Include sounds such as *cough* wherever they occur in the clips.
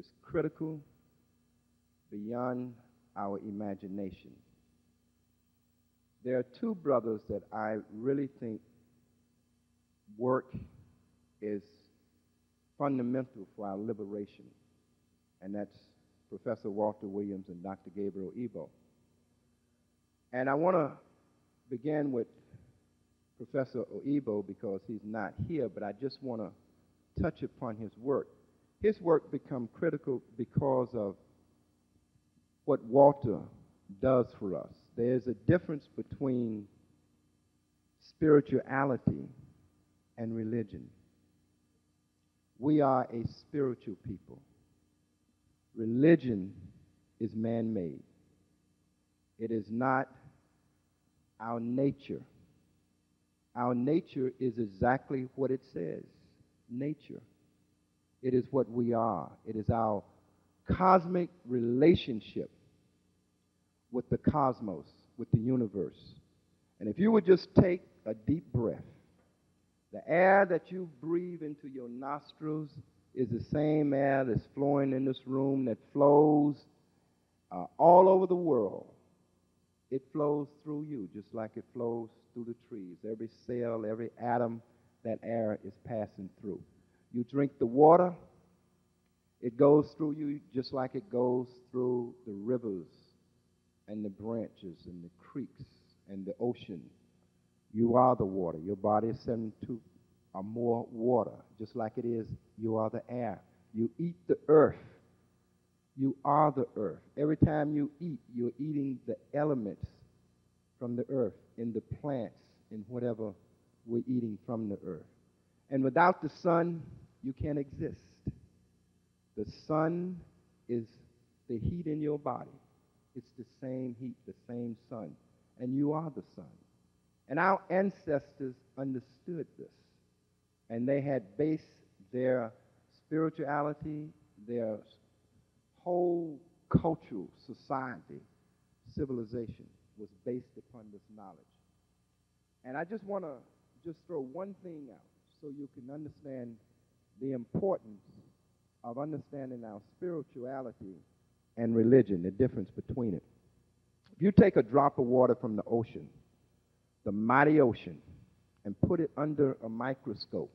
is critical beyond our imagination. There are two brothers that I really think work is fundamental for our liberation, and that's Professor Walter Williams and Dr. Gabriel Oyibo. And I want to begin with Professor Oyibo because he's not here, but I just want to touch upon his work. His work become critical because of what Walter does for us. There's a difference between spirituality and religion. We are a spiritual people. Religion is man made, it is not our nature. Our nature is exactly what it says nature. It is what we are, it is our cosmic relationship with the cosmos, with the universe. And if you would just take a deep breath, the air that you breathe into your nostrils is the same air that's flowing in this room that flows uh, all over the world. It flows through you just like it flows through the trees. Every cell, every atom, that air is passing through. You drink the water, it goes through you just like it goes through the rivers and the branches and the creeks and the ocean. You are the water. Your body is 72 or more water, just like it is you are the air. You eat the earth. You are the earth. Every time you eat, you're eating the elements from the earth, in the plants, in whatever we're eating from the earth. And without the sun, you can't exist. The sun is the heat in your body. It's the same heat, the same sun. And you are the sun. And our ancestors understood this. And they had based their spirituality, their whole cultural society, civilization was based upon this knowledge. And I just want to just throw one thing out so you can understand the importance of understanding our spirituality and religion, the difference between it. If you take a drop of water from the ocean, the mighty ocean, and put it under a microscope,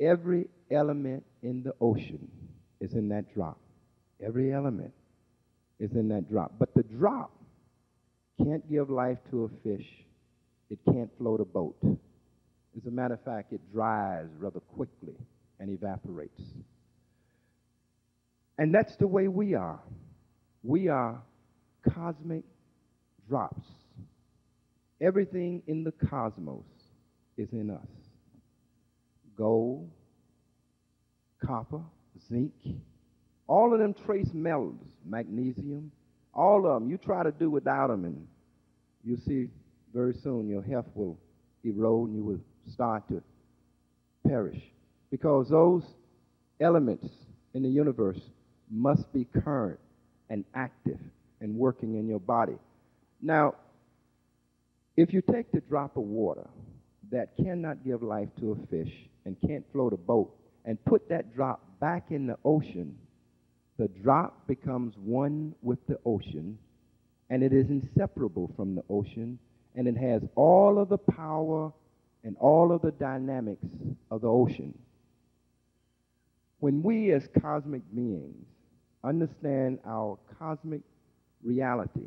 every element in the ocean is in that drop. Every element is in that drop. But the drop can't give life to a fish. It can't float a boat. As a matter of fact, it dries rather quickly and evaporates. And that's the way we are. We are cosmic drops. Everything in the cosmos is in us gold, copper, zinc, all of them trace metals, magnesium, all of them. You try to do without them, and you see very soon your health will erode and you will start to perish. Because those elements in the universe must be current and active and working in your body. Now, if you take the drop of water that cannot give life to a fish and can't float a boat and put that drop back in the ocean, the drop becomes one with the ocean and it is inseparable from the ocean and it has all of the power and all of the dynamics of the ocean. When we as cosmic beings understand our cosmic reality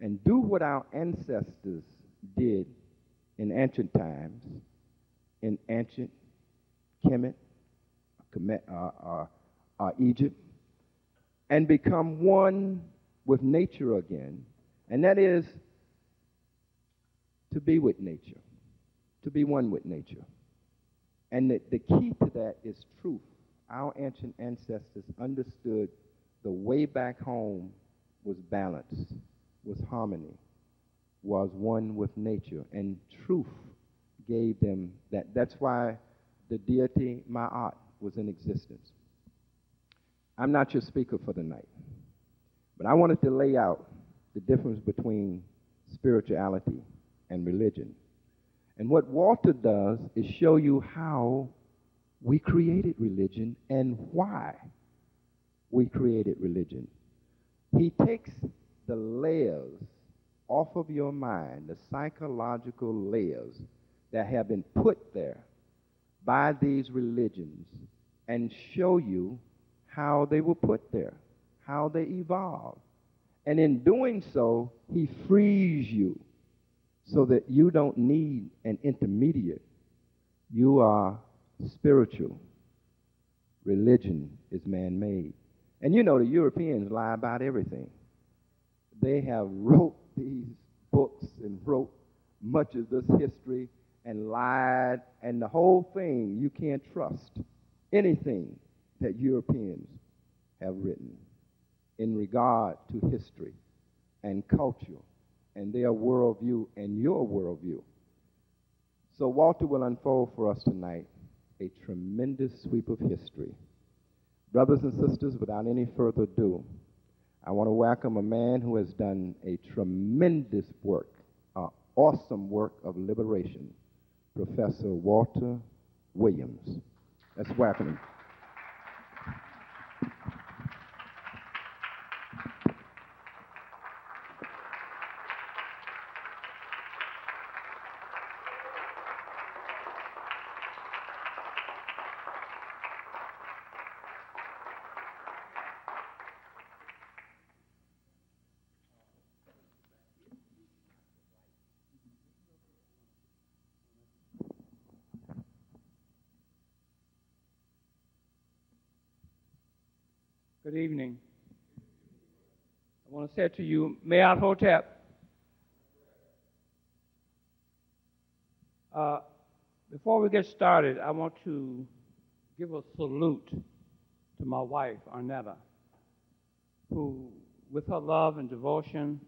and do what our ancestors did in ancient times, in ancient Kemet, uh, uh, uh, Egypt, and become one with nature again, and that is to be with nature, to be one with nature. And the, the key to that is truth. Our ancient ancestors understood the way back home was balance, was harmony, was one with nature, and truth gave them that. That's why the deity Ma'at was in existence. I'm not your speaker for the night, but I wanted to lay out the difference between spirituality and religion. And what Walter does is show you how we created religion and why we created religion. He takes the layers off of your mind, the psychological layers that have been put there by these religions, and show you how they were put there, how they evolved. And in doing so, he frees you so that you don't need an intermediate. You are spiritual. Religion is man made. And you know, the Europeans lie about everything. They have wrote these books and wrote much of this history and lied, and the whole thing, you can't trust anything that Europeans have written in regard to history and culture and their worldview and your worldview. So, Walter will unfold for us tonight a tremendous sweep of history. Brothers and sisters, without any further ado, I want to welcome a man who has done a tremendous work, an awesome work of liberation, Professor Walter Williams. Let's welcome him. Good evening. To to you, Mayat Hotep. Uh, before we get started, I want to give a salute to my wife, Arnetta, who, with her love and devotion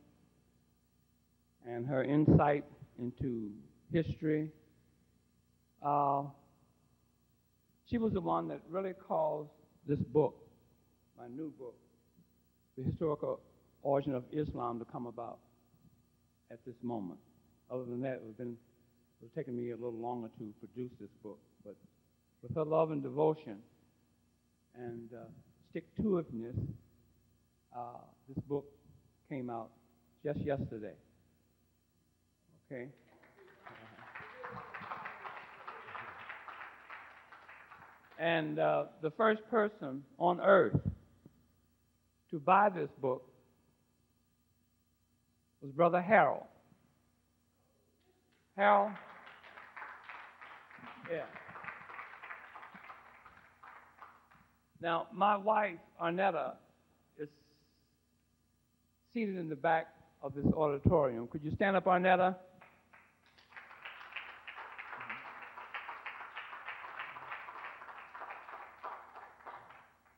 and her insight into history, uh, she was the one that really caused this book my new book, The Historical Origin of Islam, to come about at this moment. Other than that, it been it was taking me a little longer to produce this book, but with her love and devotion and uh, stick-to-itiveness, uh, this book came out just yesterday. Okay. And uh, the first person on earth to buy this book was Brother Harold. Harold? Yeah. Now, my wife, Arnetta, is seated in the back of this auditorium. Could you stand up, Arnetta?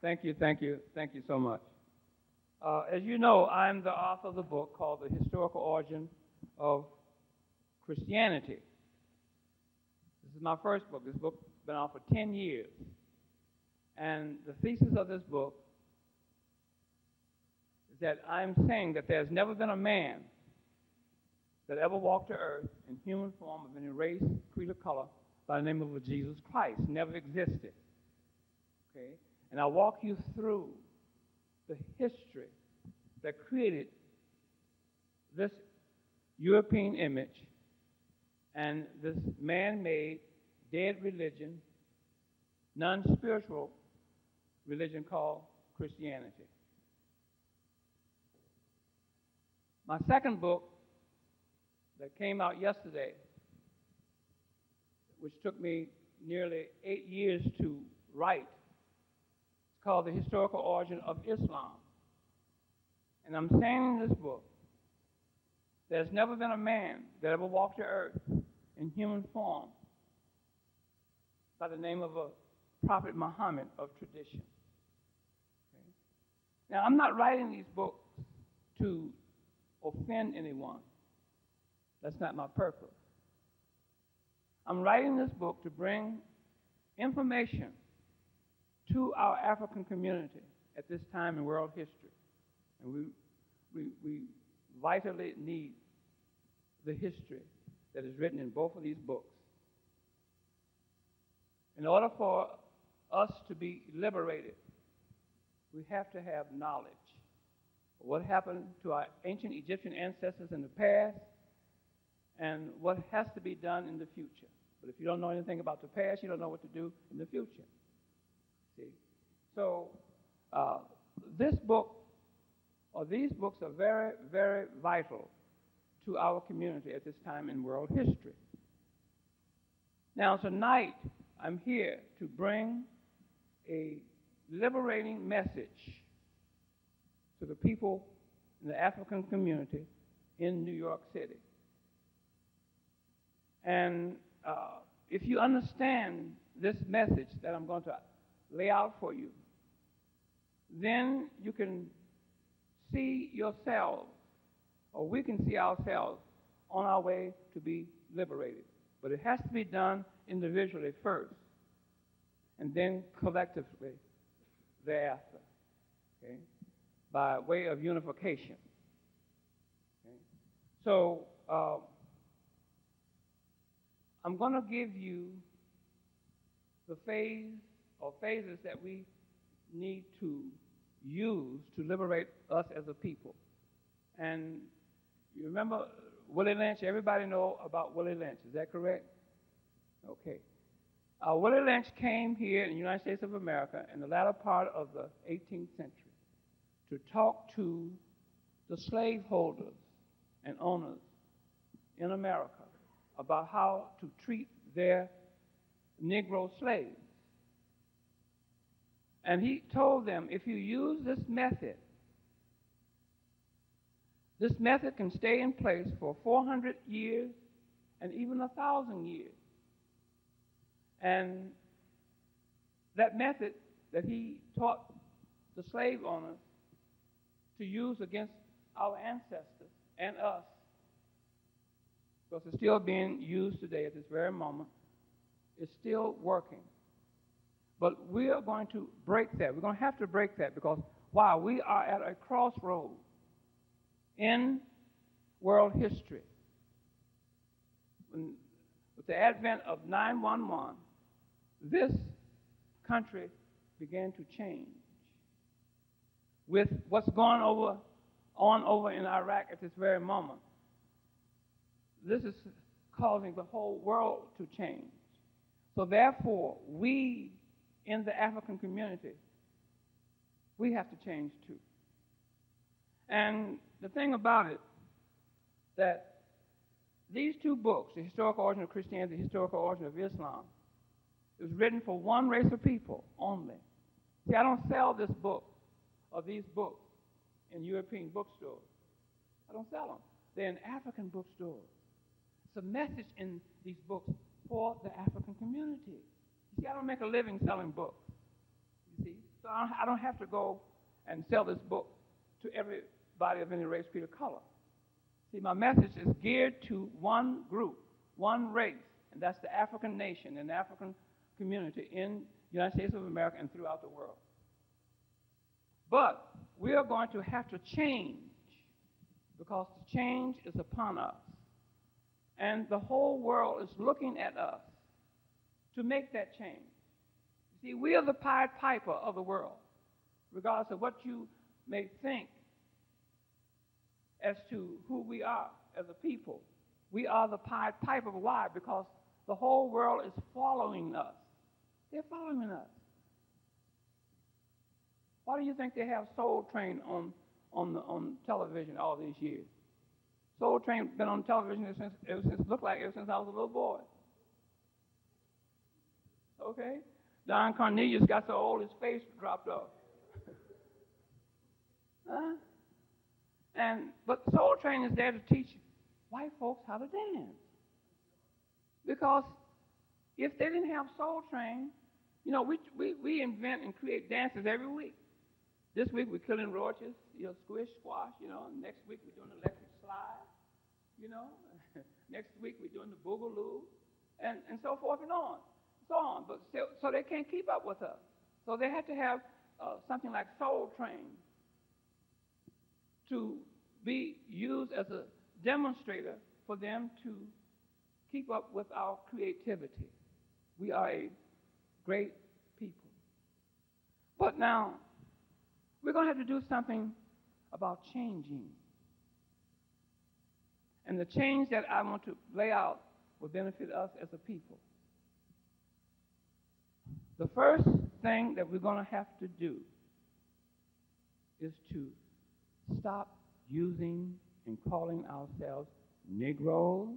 Thank you, thank you, thank you so much. Uh, as you know, I'm the author of the book called The Historical Origin of Christianity. This is my first book. This book's been out for 10 years. And the thesis of this book is that I'm saying that there's never been a man that ever walked the earth in human form of any race, creed, or color by the name of Jesus Christ. Never existed. Okay? And I'll walk you through the history that created this European image and this man made dead religion, non spiritual religion called Christianity. My second book that came out yesterday, which took me nearly eight years to write, called The Historical Origin of Islam. And I'm saying in this book, there's never been a man that ever walked the earth in human form by the name of a Prophet Muhammad of tradition. Okay? Now, I'm not writing these books to offend anyone. That's not my purpose. I'm writing this book to bring information to our African community at this time in world history. And we, we, we vitally need the history that is written in both of these books. In order for us to be liberated we have to have knowledge. Of what happened to our ancient Egyptian ancestors in the past and what has to be done in the future. But if you don't know anything about the past, you don't know what to do in the future. See? So, uh, this book, or these books, are very, very vital to our community at this time in world history. Now, tonight, I'm here to bring a liberating message to the people in the African community in New York City. And uh, if you understand this message that I'm going to lay out for you, then you can see yourselves, or we can see ourselves on our way to be liberated. But it has to be done individually first, and then collectively thereafter, okay, by way of unification. Okay? So, uh, I'm going to give you the phase or phases that we need to use to liberate us as a people. And you remember Willie Lynch? Everybody know about Willie Lynch. Is that correct? Okay. Uh, Willie Lynch came here in the United States of America in the latter part of the 18th century to talk to the slaveholders and owners in America about how to treat their Negro slaves. And he told them if you use this method, this method can stay in place for 400 years and even a thousand years. And that method that he taught the slave owners to use against our ancestors and us because it's still being used today at this very moment. is still working. But we are going to break that. We're going to have to break that because, wow, we are at a crossroad in world history. With the advent of 911, this country began to change. With what's going over, on over in Iraq at this very moment, this is causing the whole world to change. So therefore, we in the African community, we have to change too. And the thing about it, that these two books, The Historical Origin of Christianity, The Historical Origin of Islam, it was written for one race of people only. See, I don't sell this book or these books in European bookstores. I don't sell them. They're in African bookstores. It's a message in these books for the African community. See, I don't make a living selling books. You see, so I don't have to go and sell this book to everybody of any race, creed, or color. See, my message is geared to one group, one race, and that's the African nation and African community in the United States of America and throughout the world. But we are going to have to change because the change is upon us. And the whole world is looking at us to make that change. See, we are the Pied Piper of the world, regardless of what you may think as to who we are as a people. We are the Pied Piper. Why? Because the whole world is following us. They're following us. Why do you think they have Soul Train on, on, the, on television all these years? Soul Train been on television since, ever since it looked like ever since I was a little boy. Okay? Don Cornelius got so old his face dropped off. *laughs* huh? And but Soul Train is there to teach white folks how to dance. Because if they didn't have Soul Train, you know, we, we, we invent and create dances every week. This week we're killing roaches, you know, squish, squash, you know. Next week we're doing electric slide you know. *laughs* Next week we're doing the boogaloo, and, and so forth and on, so on. But still, so they can't keep up with us. So they had to have uh, something like Soul Train to be used as a demonstrator for them to keep up with our creativity. We are a great people. But now, We're going to have to do something about changing. And the change that I want to lay out will benefit us as a people. The first thing that we're going to have to do is to stop using and calling ourselves Negroes,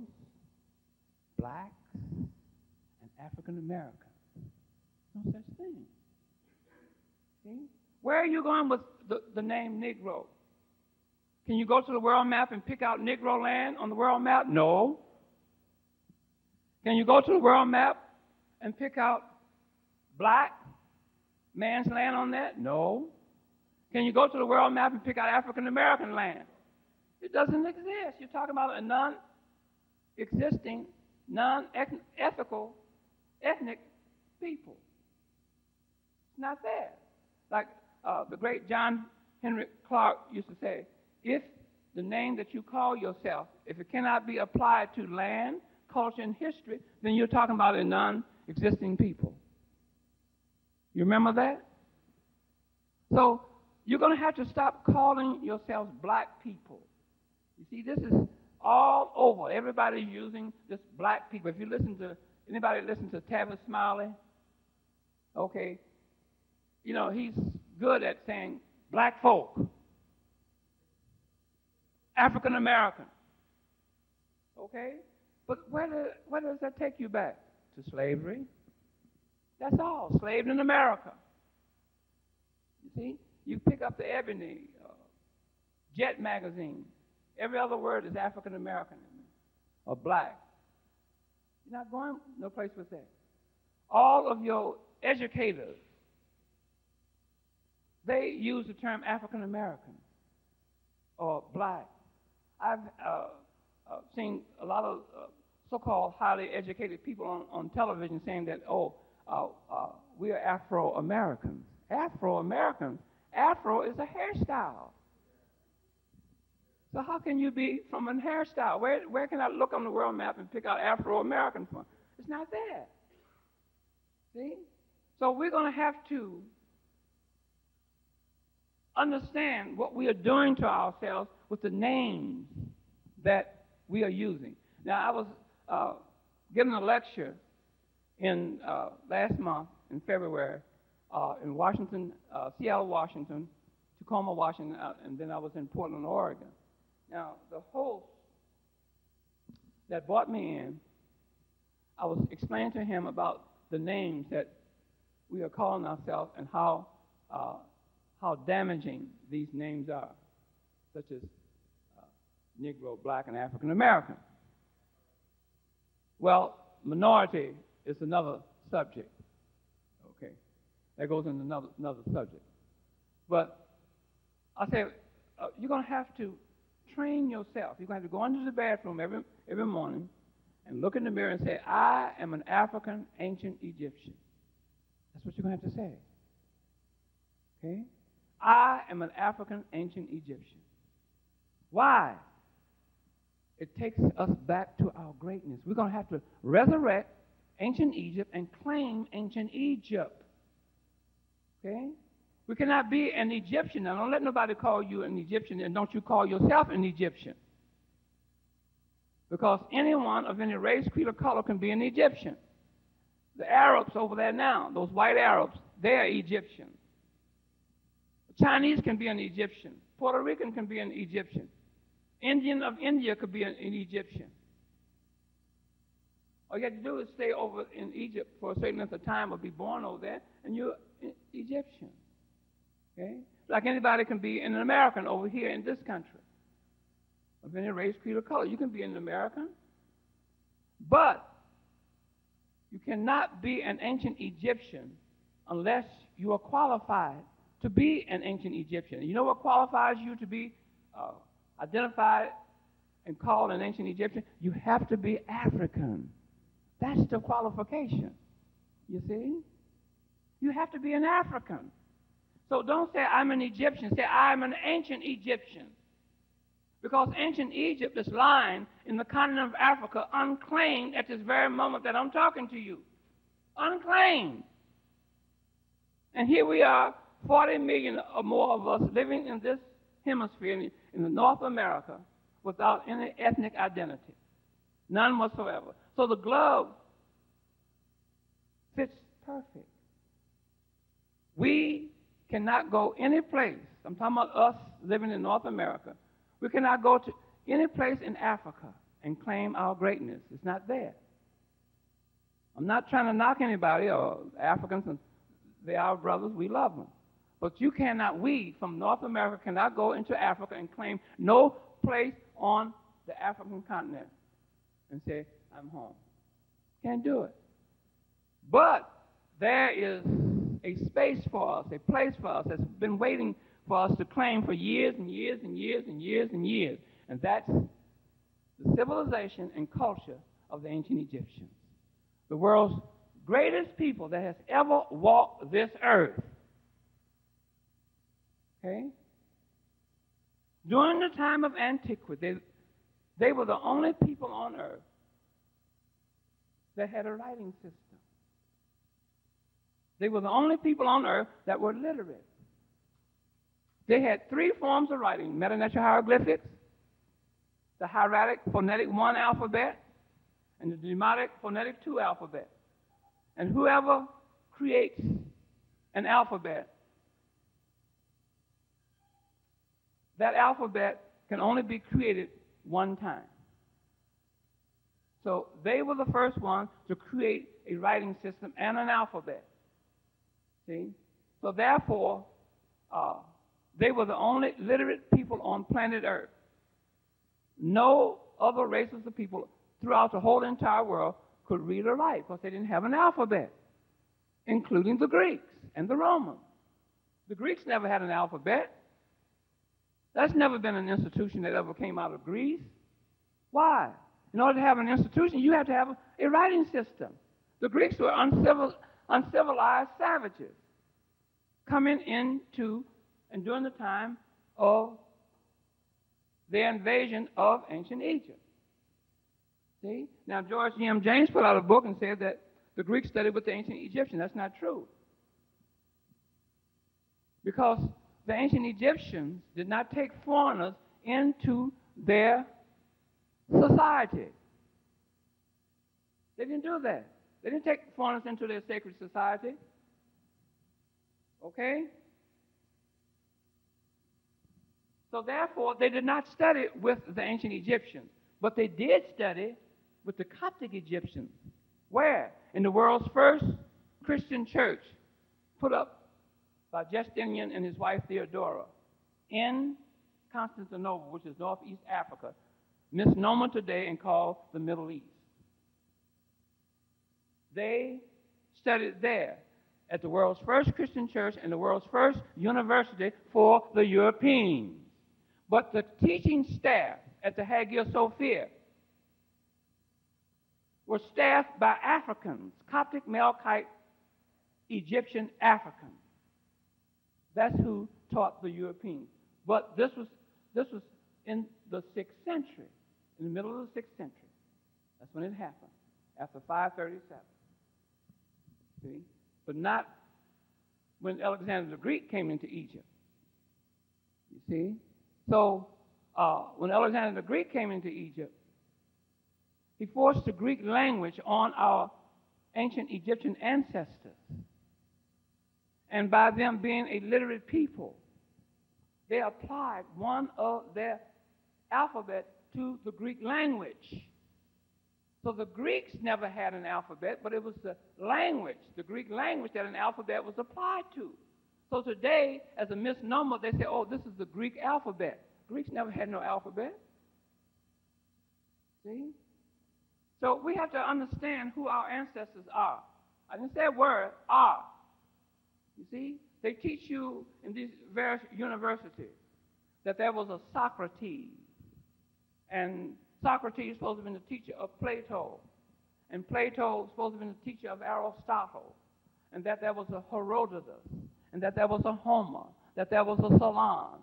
blacks, and African Americans. No such thing. See? Where are you going with the, the name Negro? Can you go to the world map and pick out Negro land on the world map? No. Can you go to the world map and pick out black man's land on that? No. Can you go to the world map and pick out African American land? It doesn't exist. You're talking about a non existing, non ethical, ethnic people. It's not there. Like uh, the great John Henrik Clarke used to say, if the name that you call yourself, if it cannot be applied to land, culture, and history, then you're talking about a non existing people. You remember that? So you're going to have to stop calling yourselves black people. You see, this is all over. Everybody's using this black people. If you listen to anybody listen to Tavis Smiley, okay, you know, he's good at saying black folk, African American. Okay? But where, do, where does that take you back? To slavery. That's all. Slaved in America. You see? You pick up the Ebony, uh, Jet magazine. Every other word is African American or black. You're not going no place with that. All of your educators, they use the term African American or black. I've uh, uh, seen a lot of uh, so-called highly educated people on, on television saying that, oh, uh, uh, we are Afro Americans. Afro Americans. Afro is a hairstyle. So how can you be from a hairstyle? Where, where can I look on the world map and pick out Afro American from? It's not there. See? So we're going to have to understand what we are doing to ourselves with the names that we are using. Now, I was uh, giving a lecture in uh, last month in February uh, in Washington, uh, Seattle, Washington, Tacoma, Washington, uh, and then I was in Portland, Oregon. Now, the host that brought me in, I was explaining to him about the names that we are calling ourselves and how, uh, how damaging these names are, such as uh, Negro, Black, and African American. Well, minority is another subject. Okay, that goes into another, another subject. But I say uh, you're going to have to train yourself. You're going to have to go into the bathroom every, every morning and look in the mirror and say, I am an African ancient Egyptian. That's what you're going to have to say. Okay? I am an African ancient Egyptian. Why? It takes us back to our greatness. We're going to have to resurrect ancient Egypt and claim ancient Egypt. Okay? We cannot be an Egyptian. Now, don't let nobody call you an Egyptian, and don't you call yourself an Egyptian. Because anyone of any race, creed, or color can be an Egyptian. The Arabs over there now, those white Arabs, they're Egyptians. The Chinese can be an Egyptian. Puerto Rican can be an Egyptian. Indian of India could be an, an Egyptian. All you have to do is stay over in Egypt for a certain length of time or be born over there, and you're Egyptian. Okay? Like anybody can be an American over here in this country. Of any race, creed, or color. You can be an American. But you cannot be an ancient Egyptian unless you are qualified to be an ancient Egyptian. You know what qualifies you to be uh, identified and called an ancient Egyptian? You have to be African. That's the qualification. You see? You have to be an African. So don't say I'm an Egyptian. Say I'm an ancient Egyptian. Because ancient Egypt is lying in the continent of Africa unclaimed at this very moment that I'm talking to you. Unclaimed. And here we are 40 million or more of us living in this hemisphere, in, North America, without any ethnic identity. None whatsoever. So the glove fits perfect. We cannot go any place. I'm talking about us living in North America. We cannot go to any place in Africa and claim our greatness. It's not there. I'm not trying to knock anybody or Africans, they are brothers. We love them. But you cannot, we from North America cannot go into Africa and claim no place on the African continent and say, I'm home. Can't do it. But there is a space for us, a place for us that's been waiting for us to claim for years and years and years and years and years. And that's the civilization and culture of the ancient Egyptians. The world's greatest people that has ever walked this earth. Okay? During the time of antiquity, they, they were the only people on earth that had a writing system. They were the only people on earth that were literate. They had three forms of writing Medu-Neter hieroglyphics, the hieratic phonetic 1 alphabet, and the demotic phonetic 2 alphabet. And whoever creates an alphabet, that alphabet can only be created one time. So they were the first ones to create a writing system and an alphabet. See? So therefore, uh, they were the only literate people on planet Earth. No other races of people throughout the whole entire world could read or write because they didn't have an alphabet, including the Greeks and the Romans. The Greeks never had an alphabet. That's never been an institution that ever came out of Greece. Why? In order to have an institution, you have to have a writing system. The Greeks were uncivil, uncivilized savages coming into and during the time of their invasion of ancient Egypt. See? Now, George G.M. James put out a book and said that the Greeks studied with the ancient Egyptians. That's not true. Because the ancient Egyptians did not take foreigners into their society. They didn't do that. They didn't take foreigners into their sacred society. Okay? So therefore, they did not study with the ancient Egyptians, but they did study with the Coptic Egyptians. Where? In the world's first Christian church, put up by Justinian and his wife Theodora in Constantinople, which is northeast Africa, misnomer today and called the Middle East. They studied there at the world's first Christian church and the world's first university for the Europeans. But the teaching staff at the Hagia Sophia were staffed by Africans, Coptic, Melkite, Egyptian Africans. That's who taught the Europeans. But this was, this was in the 6th century, in the middle of the 6th century. That's when it happened, after 537. See? But not when Alexander the Greek came into Egypt. You see? So uh, when Alexander the Greek came into Egypt, he forced the Greek language on our ancient Egyptian ancestors. And by them being a literate people, they applied one of their alphabet to the Greek language. So the Greeks never had an alphabet, but it was the language, the Greek language, that an alphabet was applied to. So today, as a misnomer, they say, oh, this is the Greek alphabet. Greeks never had no alphabet. See? So we have to understand who our ancestors are. I didn't say a word, are. You see? They teach you in these various universities that there was a Socrates. And Socrates is supposed to have been the teacher of Plato. And Plato was supposed to have been the teacher of Aristotle. And that there was a Herodotus and that there was a Homer, that there was a Solon,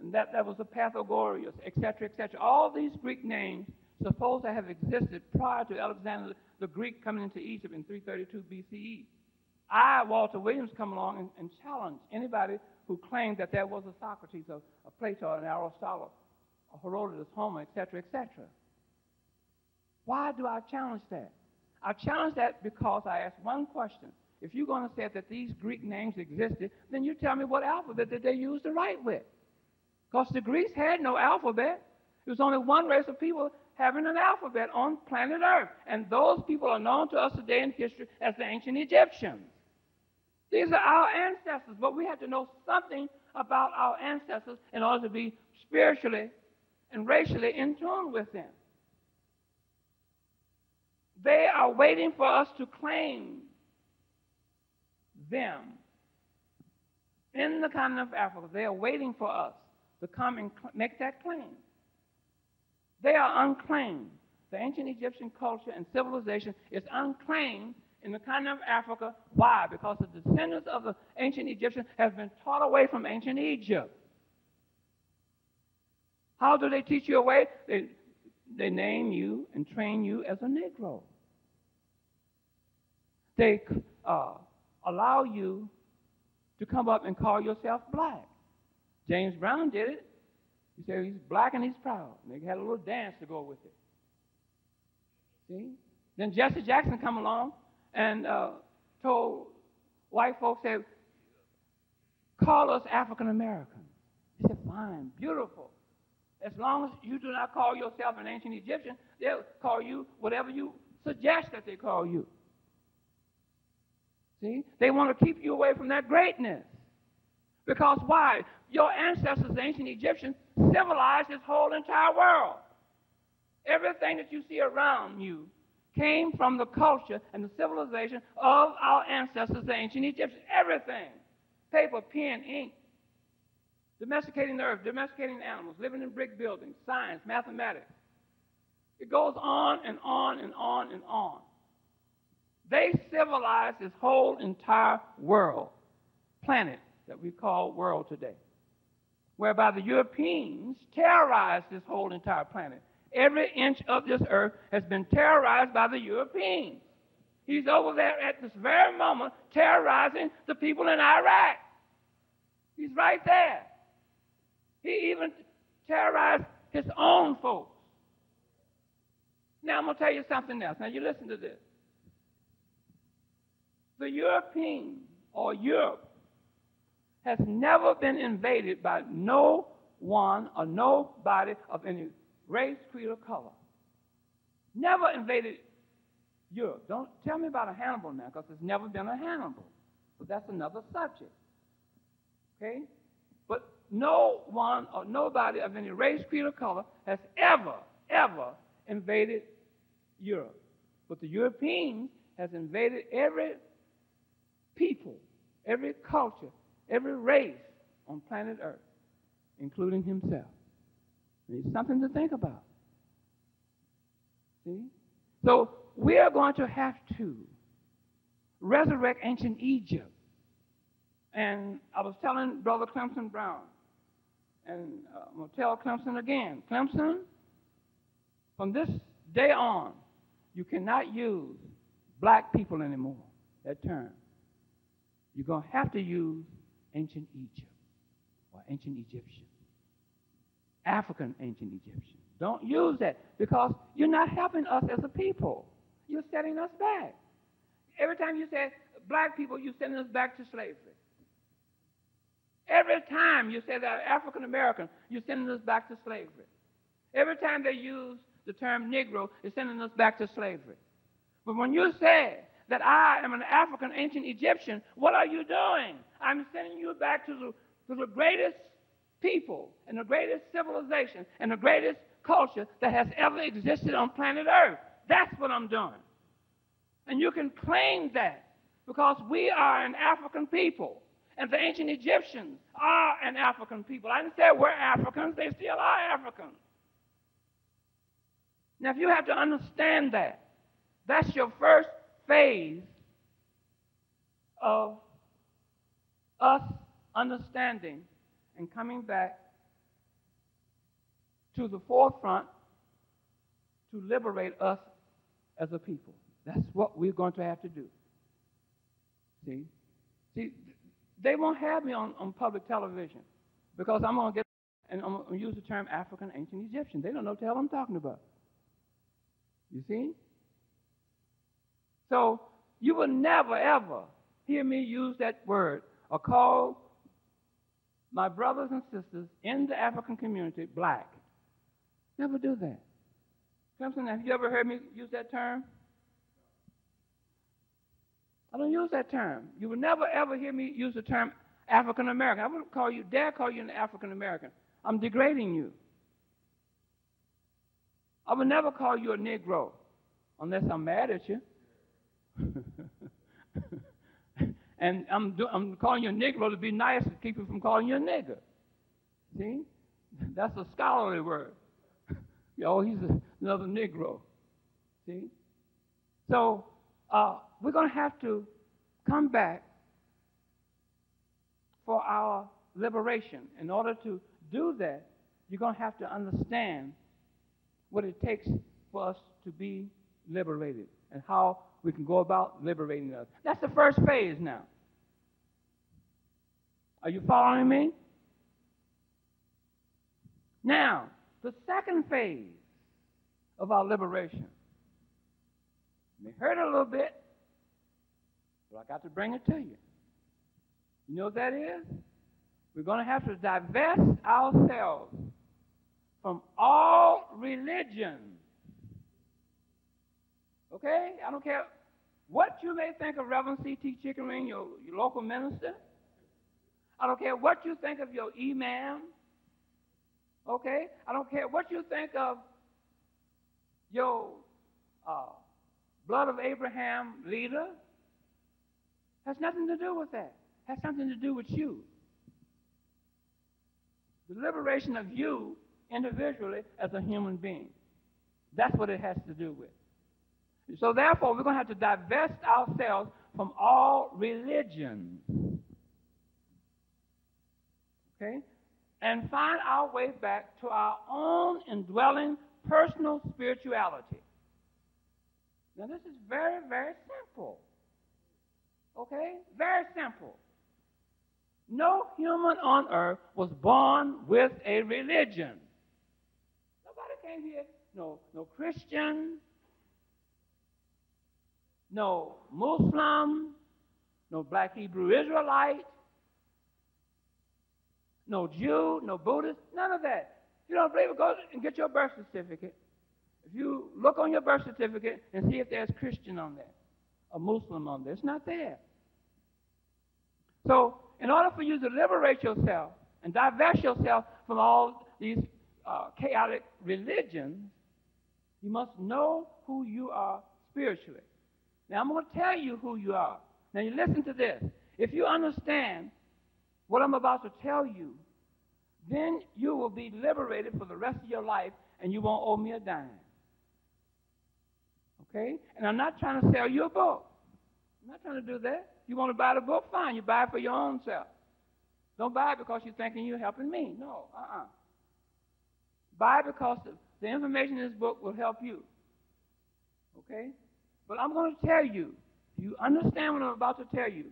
and that there was a Pythagoras, etc., etc. All these Greek names supposed to have existed prior to Alexander the Greek coming into Egypt in 332 BCE. I, Walter Williams, come along and, and challenge anybody who claimed that there was a Socrates, a, a Plato, an Aristotle, Herodotus, Homer, etc., etc. Why do I challenge that? I challenge that because I ask one question. If you're going to say that these Greek names existed, then you tell me what alphabet did they use to write with? Because the Greeks had no alphabet. There was only one race of people having an alphabet on planet Earth. And those people are known to us today in history as the ancient Egyptians. These are our ancestors, but we have to know something about our ancestors in order to be spiritually and racially in tune with them. They are waiting for us to claim them in the continent of Africa. They are waiting for us to come and make that claim. They are unclaimed. The ancient Egyptian culture and civilization is unclaimed in the continent of Africa. Why? Because the descendants of the ancient Egyptians have been taught away from ancient Egypt. How do they teach you away? They, they name you and train you as a Negro. They uh, allow you to come up and call yourself black. James Brown did it. He said he's black and he's proud. And they had a little dance to go with it. See? Then Jesse Jackson come along and uh, told white folks, said, call us African Americans. He said, fine, beautiful. As long as you do not call yourself an ancient Egyptian, they'll call you whatever you suggest that they call you. See? They want to keep you away from that greatness. Because why? Your ancestors, ancient Egyptians, civilized this whole entire world. Everything that you see around you came from the culture and the civilization of our ancestors, the ancient Egyptians. Everything. Paper, pen, ink, domesticating the earth, domesticating animals, living in brick buildings, science, mathematics. It goes on and on and on and on. They civilized this whole entire world, planet that we call world today, whereby the Europeans terrorized this whole entire planet. Every inch of this earth has been terrorized by the Europeans. He's over there at this very moment terrorizing the people in Iraq. He's right there. He even terrorized his own folks. Now I'm going to tell you something else. Now you listen to this. The European or Europe has never been invaded by no one or nobody of any race, creed, or color. Never invaded Europe. Don't tell me about a Hannibal now, because there's never been a Hannibal. But that's another subject. Okay? No one or nobody of any race, creed, or color has ever, ever invaded Europe. But the Europeans has invaded every people, every culture, every race on planet Earth, including himself. And it's something to think about. See? So we are going to have to resurrect ancient Egypt. And I was telling Brother Clemson Brown, and uh, I'm going to tell Clemson again Clemson, from this day on, you cannot use black people anymore, that term. You're going to have to use ancient Egypt or ancient Egyptian. African ancient Egyptian. Don't use that because you're not helping us as a people. You're setting us back. Every time you say black people, you're sending us back to slavery. Every time you say that African American, you're sending us back to slavery. Every time they use the term Negro, it's sending us back to slavery. But when you say that I am an African ancient Egyptian, what are you doing? I'm sending you back to the, to the greatest people and the greatest civilization and the greatest culture that has ever existed on planet Earth. That's what I'm doing. And you can claim that because we are an African people. And the ancient Egyptians are an African people. I didn't say we're Africans, they still are Africans. Now, if you have to understand that, that's your first phase of us understanding and coming back to the forefront to liberate us as a people. That's what we're going to have to do. See? See, they won't have me on, on public television because I'm going to get, and I'm going to use the term African ancient Egyptian. They don't know what the hell I'm talking about. You see? So you will never, ever hear me use that word or call my brothers and sisters in the African community black. Never do that. Clemson, have you ever heard me use that term? I don't use that term. You will never ever hear me use the term African American. I wouldn't call you, dare call you an African American. I'm degrading you. I would never call you a Negro unless I'm mad at you. *laughs* and I'm, do, I'm calling you a Negro to be nice to keep you from calling you a nigger. See? That's a scholarly word. *laughs* oh, he's another Negro. See? So uh, we're going to have to come back for our liberation. In order to do that, you're going to have to understand what it takes for us to be liberated and how we can go about liberating us. That's the first phase now. Are you following me? Now, the second phase of our liberation. May hurt a little bit, but I got to bring it to you. You know what that is? We're going to have to divest ourselves from all religion. Okay? I don't care what you may think of Reverend C.T. Chickenwing, your, your local minister. I don't care what you think of your imam. Okay? I don't care what you think of your uh, blood of Abraham leader. Has nothing to do with that. Has something to do with you. The liberation of you individually as a human being. That's what it has to do with. So therefore, we're going to have to divest ourselves from all religions. Okay? And find our way back to our own indwelling personal spirituality. Now, this is very, very simple. Okay? Very simple. No human on earth was born with a religion. Nobody came here. No, no Christian, no Muslim, no black Hebrew Israelite, no Jew, no Buddhist, none of that. If you don't believe it, go and get your birth certificate. If you look on your birth certificate and see if there's Christian on there, a Muslim on there, it's not there. So, in order for you to liberate yourself and divest yourself from all these uh, chaotic religions, you must know who you are spiritually. Now, I'm going to tell you who you are. Now, you listen to this. If you understand what I'm about to tell you, then you will be liberated for the rest of your life and you won't owe me a dime. Okay? And I'm not trying to sell you a book. I'm not trying to do that. You want to buy the book? Fine. You buy it for your own self. Don't buy it because you're thinking you're helping me. No, uh-uh. Buy it because the, the information in this book will help you. Okay? But I'm going to tell you, if you understand what I'm about to tell you,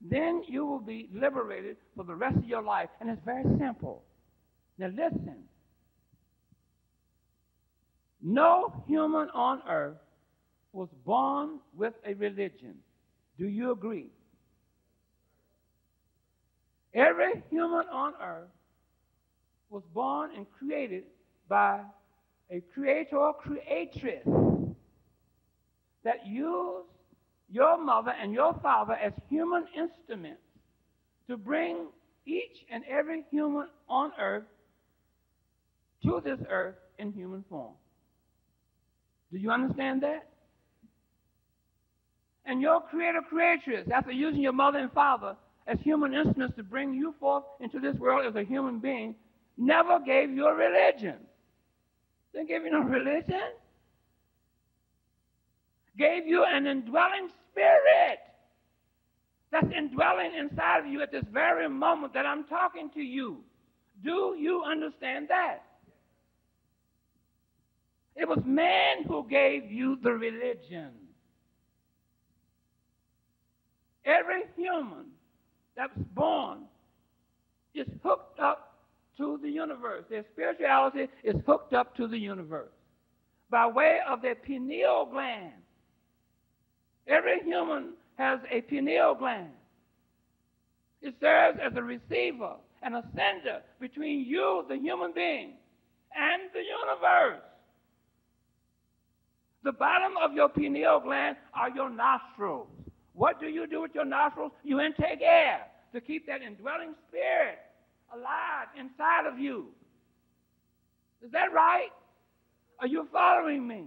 then you will be liberated for the rest of your life. And it's very simple. Now listen. No human on earth was born with a religion. Do you agree? Every human on earth was born and created by a creator or creatress that used your mother and your father as human instruments to bring each and every human on earth to this earth in human form. Do you understand that? And your creator creatress, after using your mother and father as human instruments to bring you forth into this world as a human being, never gave you a religion. They gave you no religion gave you an indwelling spirit that's indwelling inside of you at this very moment that I'm talking to you. Do you understand that? It was man who gave you the religion. Every human that's born is hooked up to the universe. Their spirituality is hooked up to the universe by way of their pineal gland. Every human has a pineal gland. It serves as a receiver and a sender between you, the human being, and the universe. The bottom of your pineal gland are your nostrils. What do you do with your nostrils? You intake air to keep that indwelling spirit alive inside of you. Is that right? Are you following me?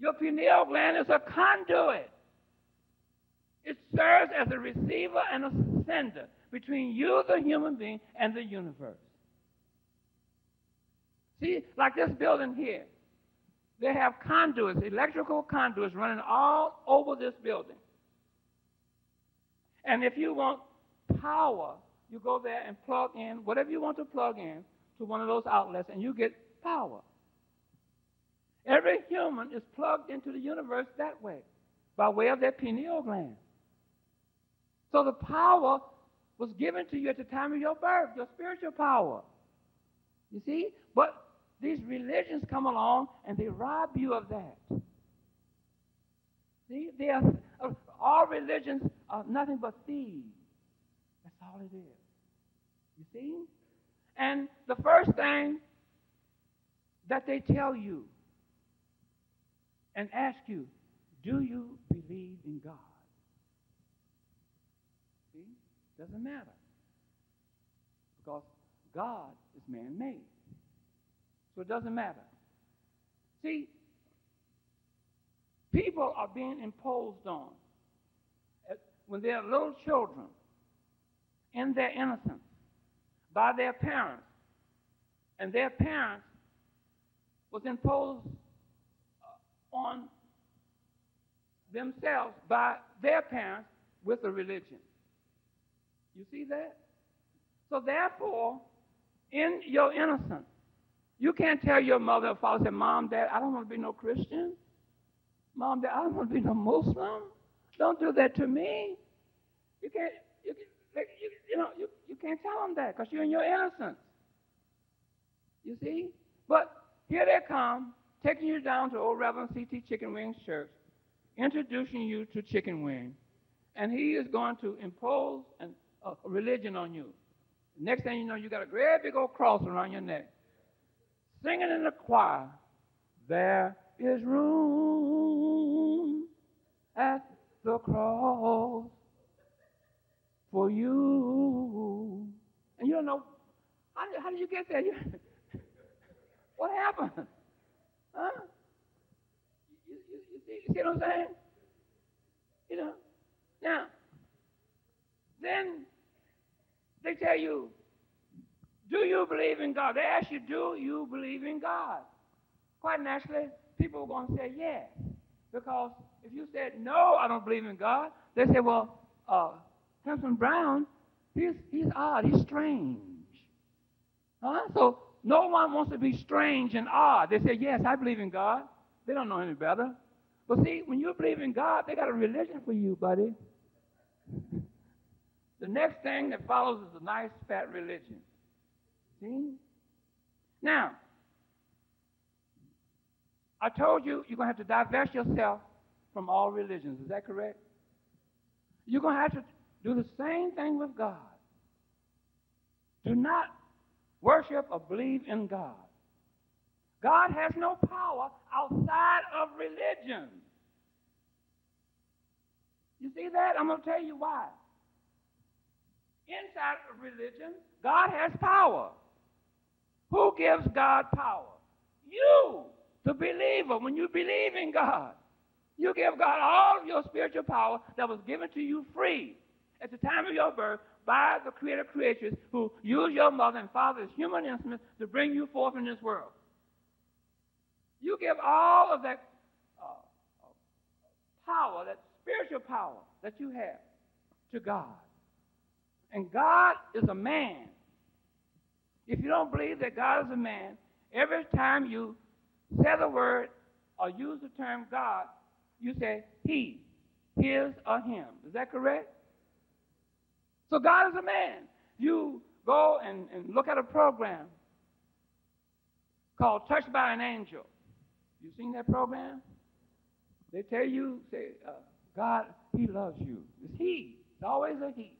Your pineal gland is a conduit. It serves as a receiver and a sender between you, the human being, and the universe. See, like this building here, they have conduits, electrical conduits running all over this building. And if you want power, you go there and plug in whatever you want to plug in to one of those outlets, and you get power. Every human is plugged into the universe that way, by way of their pineal gland. So the power was given to you at the time of your birth, your spiritual power. You see? But these religions come along and they rob you of that. See, they are, uh, all religions are nothing but thieves. That's all it is. You see? And the first thing that they tell you and ask you, do you believe in God? See? Doesn't matter. Because God is man made. It doesn't matter. See, people are being imposed on when they're little children in their innocence by their parents. And their parents was imposed uh, on themselves by their parents with a religion. You see that? So therefore, in your innocence, you can't tell your mother or father, say, Mom, Dad, I don't want to be no Christian. Mom, Dad, I don't want to be no Muslim. Don't do that to me. You can't, you, you, you know, you, you can't tell them that because you're in your innocence. You see? But here they come, taking you down to old Reverend C.T. Chicken Wings Church, introducing you to chicken wing, and he is going to impose an, a religion on you. Next thing you know, you got a great big old cross around your neck singing in the choir, there is room at the cross for you. And you don't know, how, how did you get there? You, *laughs* what happened? Huh? You, you, you, see, you see what I'm saying? You know? Now, then they tell you, do you believe in God? They ask you, do you believe in God? Quite naturally, people are going to say yes. Because if you said, no, I don't believe in God, they say, well, uh, Clemson Brown, he's, he's odd, he's strange. Huh? So no one wants to be strange and odd. They say, yes, I believe in God. They don't know any better. But see, when you believe in God, they got a religion for you, buddy. *laughs* the next thing that follows is a nice, fat religion. See? Now, I told you you're going to have to divest yourself from all religions. Is that correct? You're going to have to do the same thing with God. Do not worship or believe in God. God has no power outside of religion. You see that? I'm going to tell you why. Inside of religion, God has power. Who gives God power? You, the believer. When you believe in God, you give God all of your spiritual power that was given to you free at the time of your birth by the creator creatress who use your mother and father as human instruments to bring you forth in this world. You give all of that uh, power, that spiritual power that you have to God. And God is a man. If you don't believe that God is a man, every time you say the word or use the term God, you say he. his or him. Is that correct? So God is a man. You go and, and look at a program called Touched by an Angel. You seen that program? They tell you, say, uh, God, He loves you. It's He. It's always a He.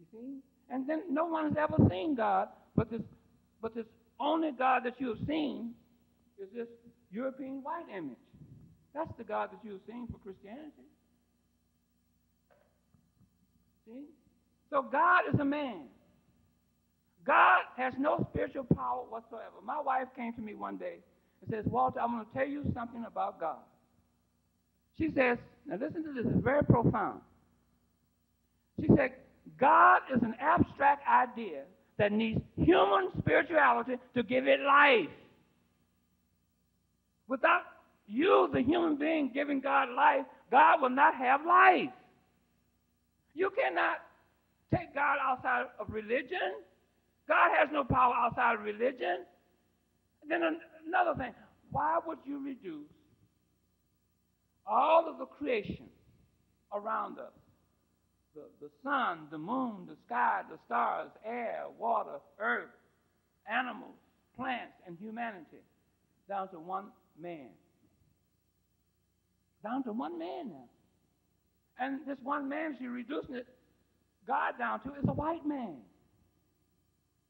You see? And then no one has ever seen God, but this, but this only God that you have seen is this European white image. That's the God that you have seen for Christianity. See? So God is a man. God has no spiritual power whatsoever. My wife came to me one day and says, Walter, I'm going to tell you something about God. She says, now listen to this, it's very profound. She said, God is an abstract idea that needs human spirituality to give it life. Without you, the human being, giving God life, God will not have life. You cannot take God outside of religion. God has no power outside of religion. then another thing, why would you reduce all of the creation around us the, the sun, the moon, the sky, the stars, air, water, earth, animals, plants, and humanity down to one man. Down to one man now. And this one man, she's reducing it, God down to, is a white man.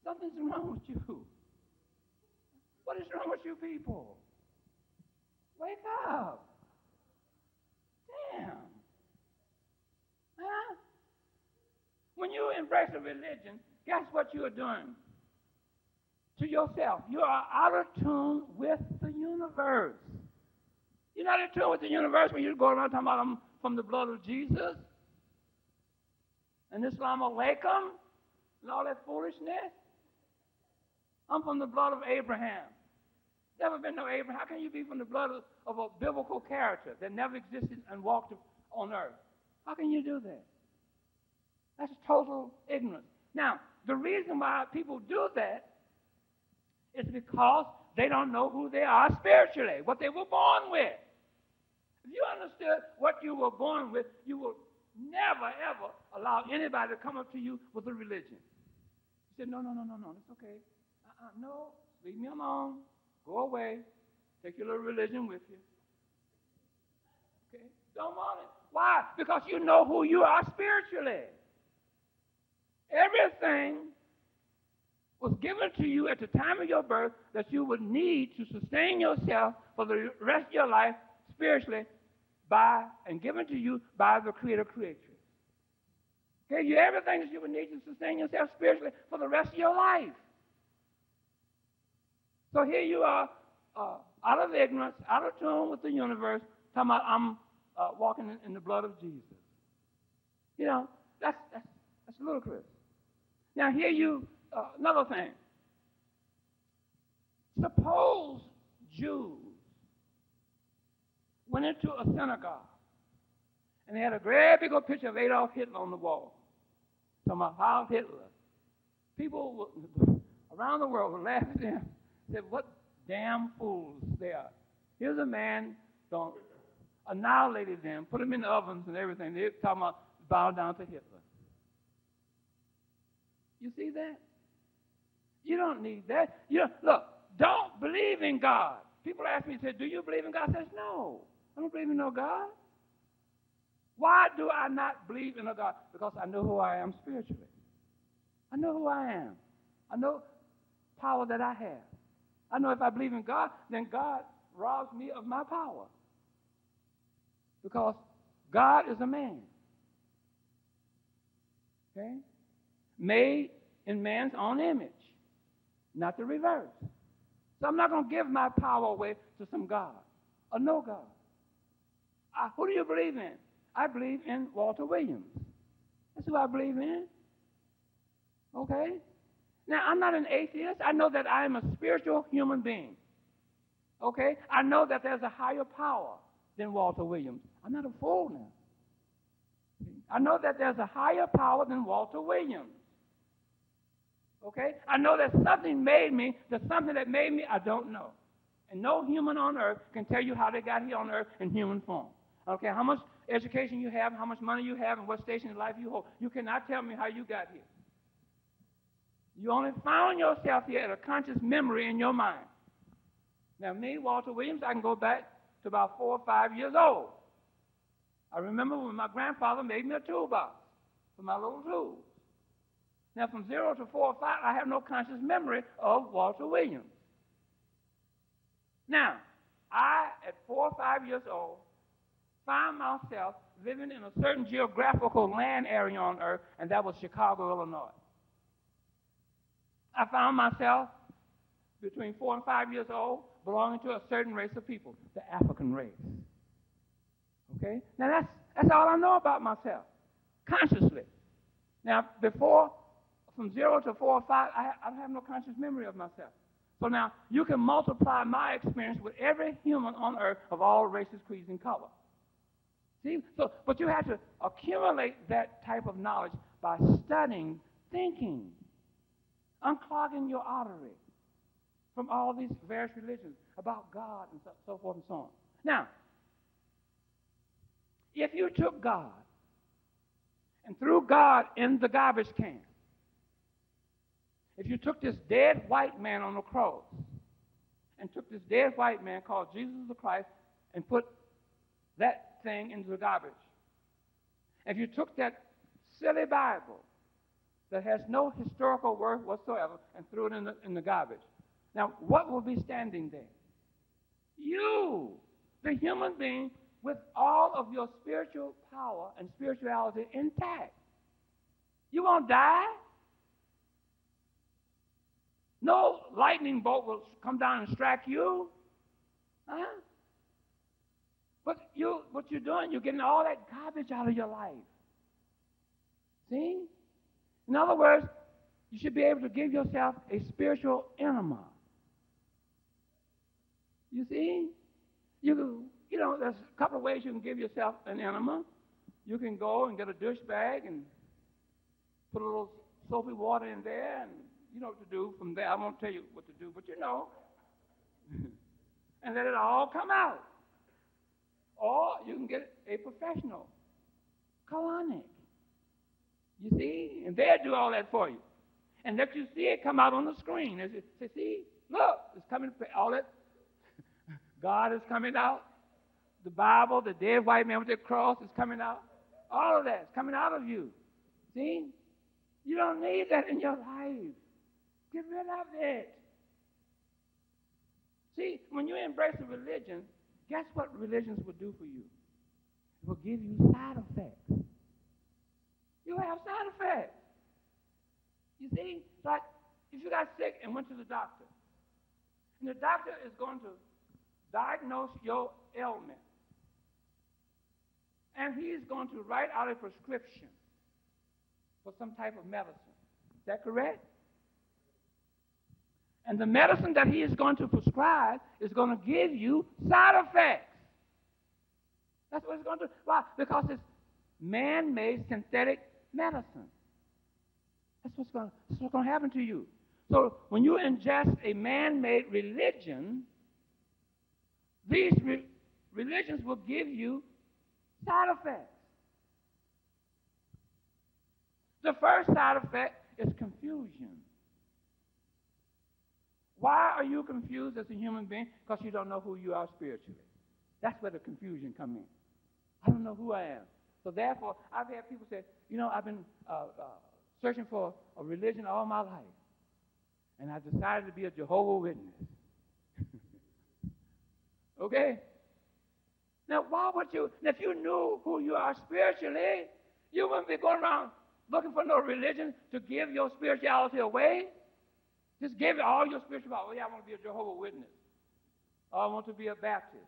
Something's wrong with you. What is wrong with you people? Wake up. Damn. Huh? When you embrace a religion, guess what you are doing? To yourself. You are out of tune with the universe. You're not in tune with the universe when you go around talking about them from the blood of Jesus and Islam alaikum and all that foolishness. I'm from the blood of Abraham. Never been no Abraham. How can you be from the blood of, of a biblical character that never existed and walked on earth? How can you do that? That's total ignorance. Now, the reason why people do that is because they don't know who they are spiritually, what they were born with. If you understood what you were born with, you would never, ever allow anybody to come up to you with a religion. You said, no, no, no, no, no, it's okay. Uh-uh, no, leave me alone. Go away. Take your little religion with you. Okay? Don't want it. Why? Because you know who you are spiritually. Everything was given to you at the time of your birth that you would need to sustain yourself for the rest of your life spiritually by and given to you by the creator creatrix. Gave you everything that you would need to sustain yourself spiritually for the rest of your life. So here you are, uh, out of ignorance, out of tune with the universe, talking about I'm uh, walking in, in, the blood of Jesus. You know, that's, that's, that's ludicrous. Now, here you, uh, another thing. Suppose Jews went into a synagogue and they had a great big old picture of Adolf Hitler on the wall. Talking about Heil Hitler. People *laughs* around the world were laughing at them. Said, what damn fools they are. Here's a man, don't annihilated them, put them in the ovens and everything. They're talking about bow down to Hitler. You see that? You don't need that. You look, don't believe in God. People ask me, say, do you believe in God? I says, no. I don't believe in no God. Why do I not believe in a God? Because I know who I am spiritually. I know who I am. I know power that I have. I know if I believe in God, then God robs me of my power. Because God is a man. Okay? Made in man's own image, not the reverse. So I'm not going to give my power away to some God or no God. I, who do you believe in? I believe in Walter Williams. That's who I believe in. Okay? Now, I'm not an atheist. I know that I am a spiritual human being. Okay? I know that there's a higher power than Walter Williams. I'm not a fool now. I know that there's a higher power than Walter Williams. Okay? I know that something made me. The something that made me, I don't know. And no human on earth can tell you how they got here on earth in human form. Okay? How much education you have, how much money you have, and what station in life you hold. You cannot tell me how you got here. You only found yourself here at a conscious memory in your mind. Now, me, Walter Williams, I can go back to about four or five years old. I remember when my grandfather made me a toolbox for my little tools. Now, from zero to four or five, I have no conscious memory of Walter Williams. Now, I, at four or five years old, found myself living in a certain geographical land area on earth, and that was Chicago, Illinois. I found myself between four and five years old belonging to a certain race of people, the African race. Okay? Now that's that's all I know about myself, consciously. Now before, from zero to four or five, I, I have no conscious memory of myself. So now you can multiply my experience with every human on earth of all races, creeds, and color. See? So, but you have to accumulate that type of knowledge by studying, thinking, unclogging your artery from all these various religions about God and so, so forth and so on. Now, if you took God and threw God in the garbage can, if you took this dead white man on the cross and took this dead white man called Jesus the Christ and put that thing into the garbage, if you took that silly Bible that has no historical worth whatsoever and threw it in the, in the garbage, now what will be standing there? You, the human being, with all of your spiritual power and spirituality intact. You won't die. No lightning bolt will come down and strike you. Huh? But you, what you're doing, you're getting all that garbage out of your life. See? In other words, you should be able to give yourself a spiritual enema. You see? You, you know, there's a couple of ways you can give yourself an enema. You can go and get a douche bag and put a little soapy water in there and you know what to do from there. I won't tell you what to do, but you know. *laughs* and let it all come out. Or you can get a professional, colonic. You see? And they'll do all that for you. And let you see it come out on the screen. You say, see, look, it's coming, all that. *laughs* God is coming out. The Bible, the dead white man with the cross is coming out. All of that is coming out of you. See? You don't need that in your life. Get rid of it. See, when you embrace a religion, guess what religions will do for you? It will give you side effects. You have side effects. You see, like if you got sick and went to the doctor, and the doctor is going to diagnose your ailment, and he's going to write out a prescription for some type of medicine. Is that correct? And the medicine that he is going to prescribe is going to give you side effects. That's what it's going to do. Why? Because it's man made synthetic medicine. That's what's going, that's what's going to happen to you. So when you ingest a man made religion, these re- religions will give you side effects. The first side effect is confusion. Why are you confused as a human being? Because you don't know who you are spiritually. That's where the confusion comes in. I don't know who I am. So therefore, I've had people say, you know, I've been uh, uh, searching for a religion all my life, and I decided to be a Jehovah Witness. *laughs* okay? Now, why would you? If you knew who you are spiritually, you wouldn't be going around looking for no religion to give your spirituality away. Just give it all your spiritual power. Oh, yeah, I want to be a Jehovah Witness. Oh, I want to be a Baptist.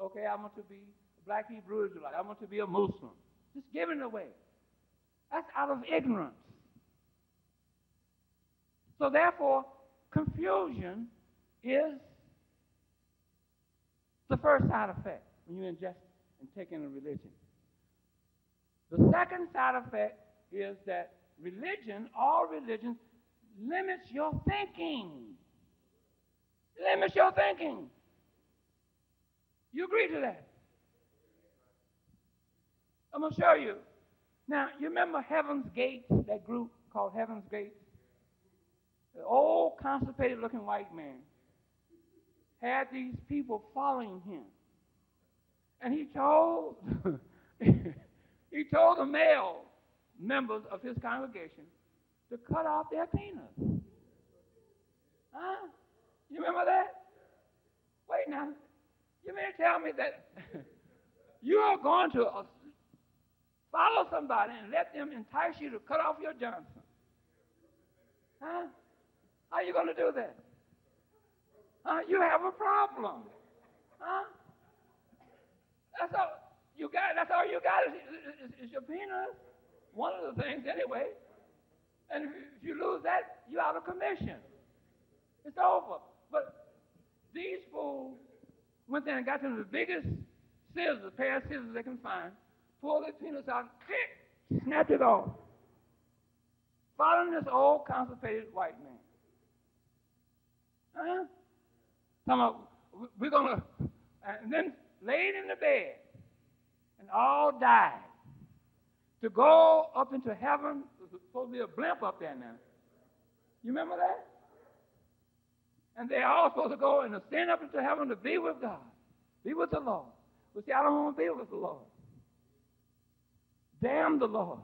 Okay, I want to be a black Hebrew Israelite. I want to be a Muslim. Just give it away. That's out of ignorance. So therefore, confusion is the first side effect when you ingest and take in a religion. The second side effect is that religion, all religions, limits your thinking. Limits your thinking. You agree to that? I'm going to show you. Now, you remember Heaven's Gates, that group called Heaven's Gates? The old, constipated looking white man had these people following him. And he told *laughs* he told the male members of his congregation to cut off their penis. Huh? You remember that? Wait now. You mean to tell me that *laughs* you are going to uh, follow somebody and let them entice you to cut off your Johnson? Huh? How are you going to do that? Huh? You have a problem. Huh? That's all you got. That's all you got is, is, is your penis. One of the things, anyway. And if, you lose that, you're out of commission. It's over. But these fools went there and got them the biggest scissors, a pair of scissors they can find, pulled their penis out, and click, snapped it off. Following this old constipated white man. Huh? Some of, we're going to, and then laid in the bed and all died. To go up into heaven, there's supposed to be a blimp up there now. You remember that? And they're all supposed to go and ascend up into heaven to be with God, be with the Lord. But see, I don't want to be with the Lord. Damn the Lord.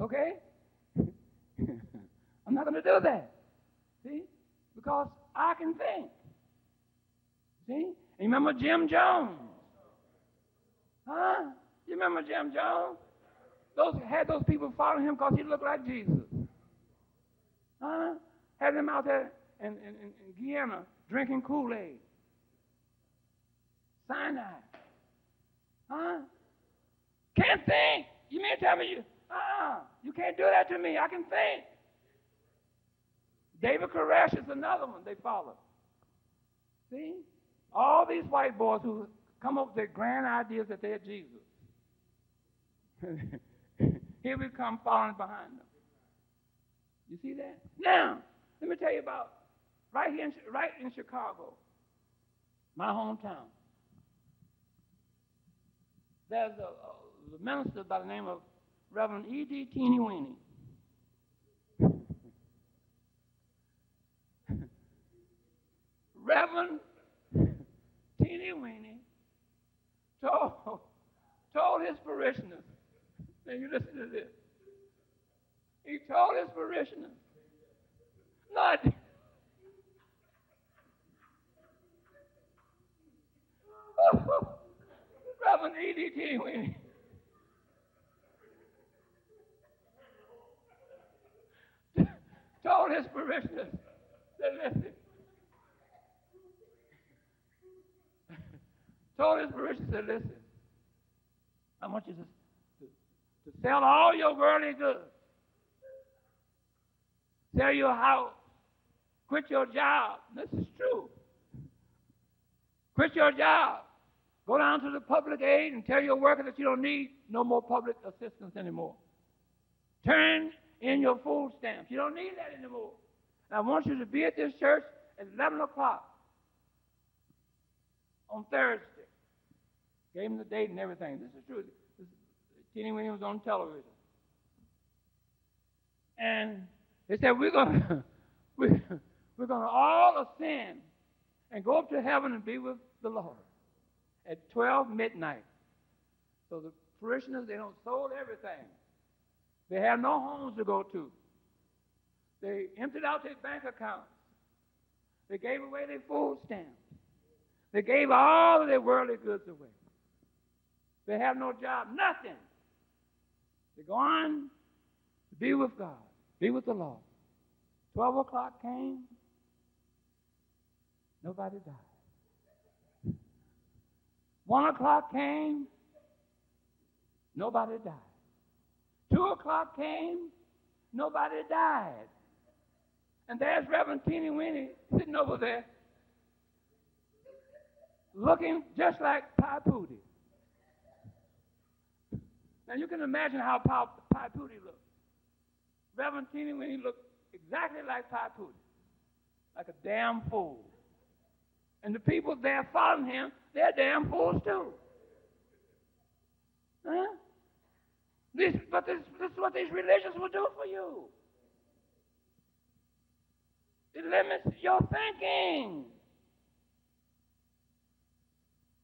Okay? *laughs* I'm not going to do that. See? Because I can think. See? And you remember Jim Jones? Huh? You remember Jim Jones? Those had those people following him because he looked like Jesus. Huh? Had him out there in, in, in, Guyana drinking Kool-Aid. cyanide. Huh? Can't think. You mean to tell me you, uh-uh, you can't do that to me. I can think. David Koresh is another one they follow. See? All these white boys who come up with their grand ideas that they're Jesus. *laughs* Here we come falling behind them. You see that? Now, let me tell you about right here in, right in Chicago, my hometown. There's a, a, minister by the name of Reverend E.D. Teeny Weeny. *laughs* Reverend teeny weeny told, told his parishioners, now you listen to this. He told his parishioners, not Reverend E.D. Teeny told his parishioners, that listen, *laughs* told his parishioners, said, listen, I want you to, to, sell all your worldly goods. Sell your house. Quit your job. This is true. Quit your job. Go down to the public aid and tell your worker that you don't need no more public assistance anymore. Turn in your food stamps. You don't need that anymore. And I want you to be at this church at 11 o'clock on Thursday. Gave him the date and everything. This is true. This, Teeny Weeny was on television. And they said, we're going *laughs* we're, we're going to all ascend and go up to heaven and be with the Lord at 12 midnight. So the parishioners, they don't sold everything. They have no homes to go to. They emptied out their bank accounts. They gave away their food stamps. They gave all of their worldly goods away. They have no job, nothing. They go on to be with God, be with the Lord. Twelve o'clock came, nobody died. One o'clock came, nobody died. Two o'clock came, nobody died. And there's Reverend Teeny Weeny sitting over there, looking just like Pi Pooty. Now you can imagine how Pi, Pooty looked. Reverend Teeny he looked exactly like Pi Pooty, like a damn fool. And the people there following him, they're damn fools too. Huh? This, but this, this is what these religions will do for you. It limits your thinking.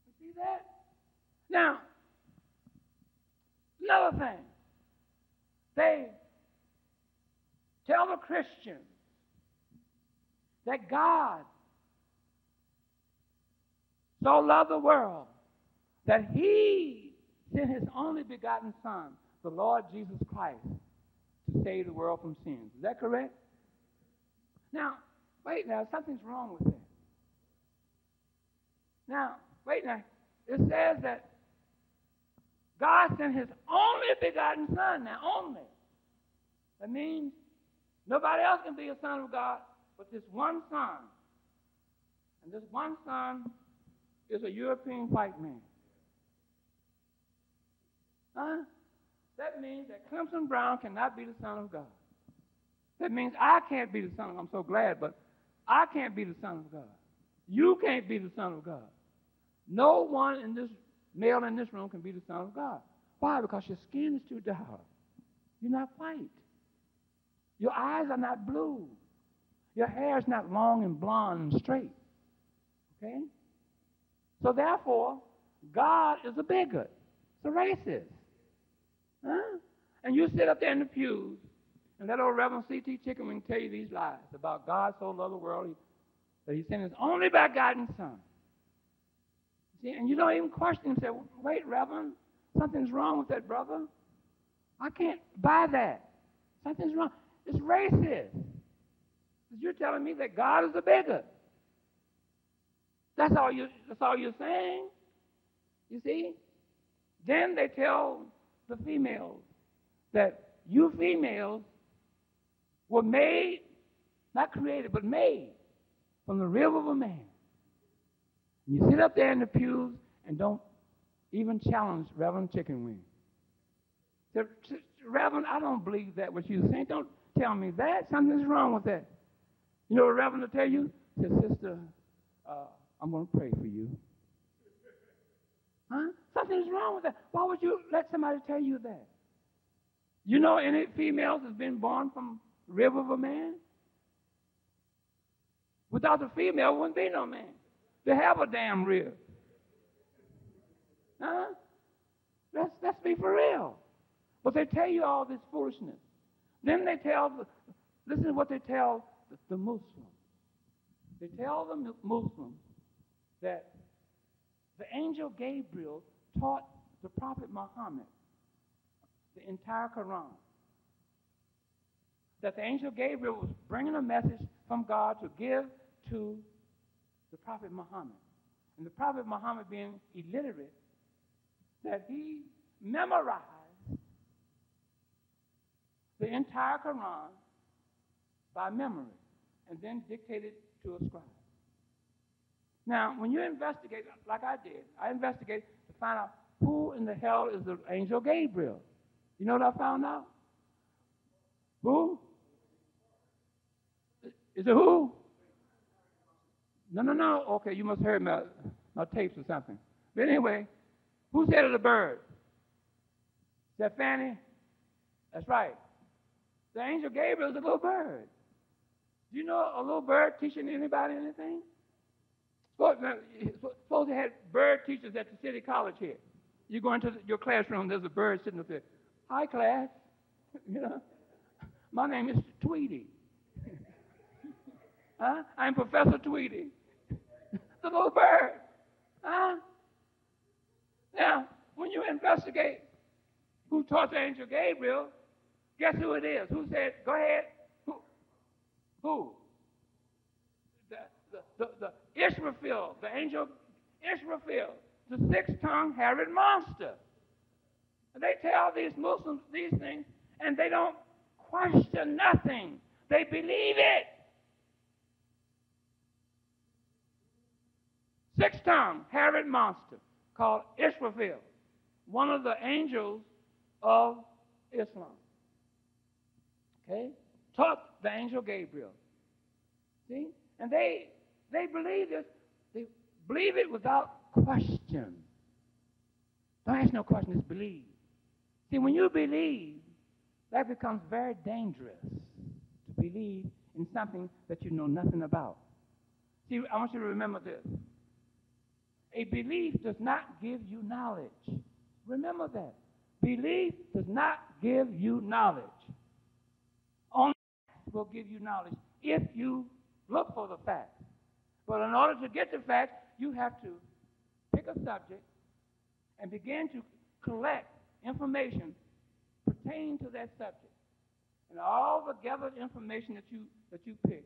You see that? Now, another thing. They tell the Christians that God so loved the world that he sent his only begotten Son, the Lord Jesus Christ, to save the world from sins. Is that correct? Now, wait now, something's wrong with that. Now, wait now. It says that God sent his only begotten Son. Now, only. That means nobody else can be a son of God but this one son. And this one son is a European white man. Huh? That means that Clemson Brown cannot be the son of God. That means I can't be the son of I'm so glad, but I can't be the son of God. You can't be the son of God. No one in this male in this room can be the son of God. Why? Because your skin is too dark. You're not white. Your eyes are not blue. Your hair is not long and blonde and straight. Okay? So therefore, God is a bigot. It's a racist. Huh? And you sit up there in the pews and let old Reverend C.T. Chickenwing tell you these lies about God so loved the world that he sent his only begotten son. See, and you don't even question him. Say, wait, Reverend, something's wrong with that brother. I can't buy that. Something's wrong. It's racist. You're telling me that God is a bigot. That's all you that's all you're saying. You see? Then they tell the females that you females were made, not created, but made from the rib of a man. And you sit up there in the pews and don't even challenge Reverend Chicken Wing. Reverend, I don't believe that what you're saying. Don't tell me that. Something's wrong with that. You know what Reverend will tell you? Said, Sister, uh, I'm going to pray for you. Huh? Something's wrong with that. Why would you let somebody tell you that? You know any females that's been born from the rib of a man? Without the female, wouldn't be no man. They have a damn rib. Huh? Let's, let's be for real. But they tell you all this foolishness. Then they tell, listen to what they tell the, the Muslims. They tell the Muslims that the angel Gabriel taught the Prophet Muhammad the entire Quran. That the angel Gabriel was bringing a message from God to give to the Prophet Muhammad. And the Prophet Muhammad, being illiterate, that he memorized the entire Quran by memory and then dictated to a scribe. Now, when you investigate, like I did, I investigated to find out who in the hell is the angel Gabriel. You know what I found out? Who? Is it who? No, no, no. Okay, you must have heard my, my tapes or something. But anyway, who said it a bird? Is that Fanny? That's right. The angel Gabriel is a little bird. Do you know a little bird teaching anybody anything? Suppose they had bird teachers at the city college here. You go into your classroom, there's a bird sitting up there. Hi, class. *laughs* you know, my name is Tweety. *laughs* huh? I'm Professor Tweety. The little bird. Huh? Now, when you investigate who taught the angel Gabriel, guess who it is? Who said, go ahead, who? The, the, the, the Israfil, the angel Israfil, the six-tongued Herod monster. And they tell these Muslims these things, and they don't question nothing. They believe it. Six-tongued Herod monster called Israfil, one of the angels of Islam. Okay? taught the angel Gabriel. See? And they they believe this. They believe it without question. Don't ask no question, just believe. See, when you believe, that becomes very dangerous to believe in something that you know nothing about. See, I want you to remember this. A belief does not give you knowledge. Remember that. Belief does not give you knowledge. Only facts will give you knowledge if you look for the facts. But in order to get the facts, you have to pick a subject and begin to collect information pertaining to that subject. And all the gathered information that you that you pick,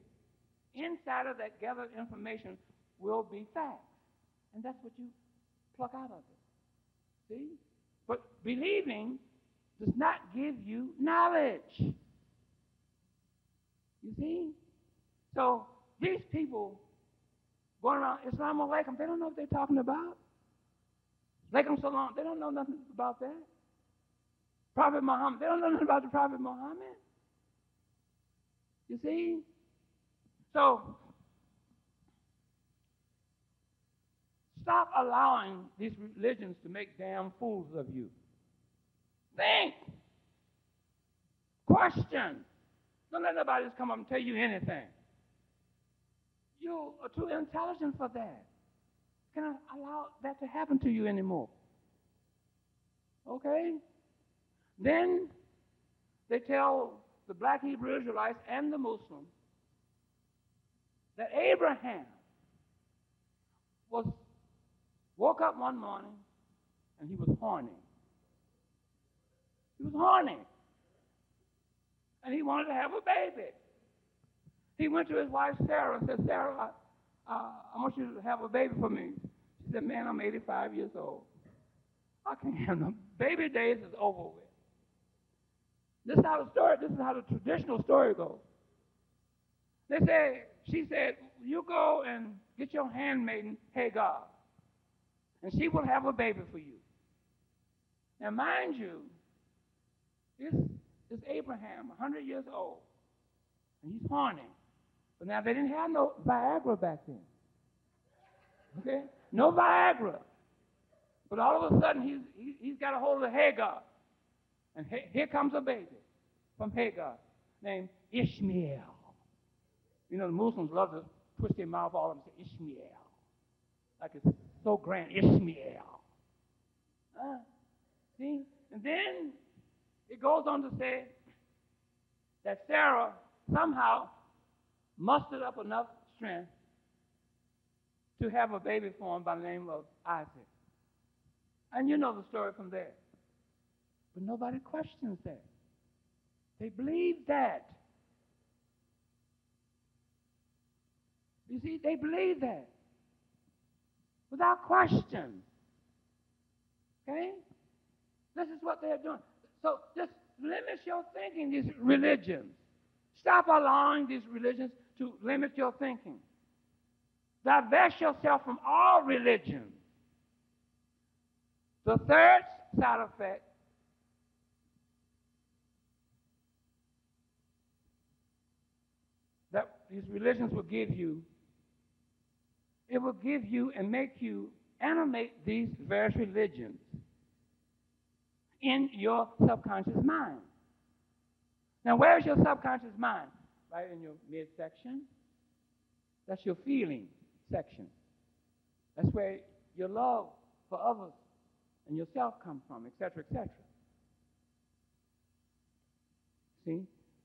inside of that gathered information will be facts. And that's what you pluck out of it. See? But believing does not give you knowledge. You see? So these people going around Islam alaikum, they don't know what they're talking about. Alaikum salam, they don't know nothing about that. Prophet Muhammad, they don't know nothing about the Prophet Muhammad. You see? So Stop allowing these religions to make damn fools of you. Think. Question. Don't let nobody just come up and tell you anything. You are too intelligent for that. Can I allow that to happen to you anymore? Okay? Then they tell the black Hebrew Israelites and the Muslims that Abraham was Woke up one morning and he was horny. He was horny. And he wanted to have a baby. He went to his wife Sarah and said, Sarah, I, uh, I want you to have a baby for me. She said, Man, I'm 85 years old. I can't have no baby days is over with. This is how the story, this is how the traditional story goes. They say, she said, you go and get your handmaiden Hagar and she will have a baby for you. Now, mind you, this is Abraham, 100 years old, and he's horny. But now they didn't have no Viagra back then. Okay? No Viagra. But all of a sudden, he's, he, he's got a hold of Hagar. And he, here comes a baby from Hagar named Ishmael. You know, the Muslims love to twist their mouth all and say Ishmael. Like it's so grand. Ishmael. Uh, see? And then it goes on to say that Sarah somehow mustered up enough strength to have a baby for him by the name of Isaac. And you know the story from there. But nobody questions that. They believe that. You see, they believe that without question. Okay? This is what they're doing. So just limit your thinking, these religions. Stop allowing these religions to limit your thinking. Divest yourself from all religions. The third side effect that these religions will give you it will give you and make you animate these various religions in your subconscious mind. Now, where's your subconscious mind? Right in your midsection. That's your feeling section. That's where your love for others and yourself come from, etc., etc. See?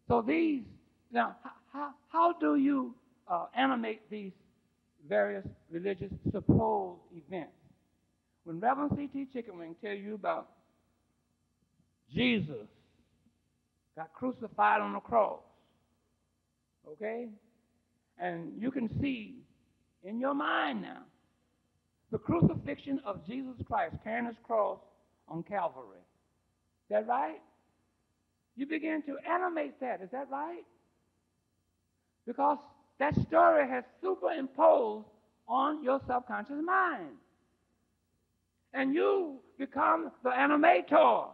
So these, now, how, how do you uh, animate these various religious supposed events. When Reverend C.T. Chickenwing tell you about Jesus got crucified on the cross, okay? And you can see in your mind now the crucifixion of Jesus Christ carrying his cross on Calvary. Is that right? You begin to animate that. Is that right? Because that story has superimposed on your subconscious mind. And you become the animator.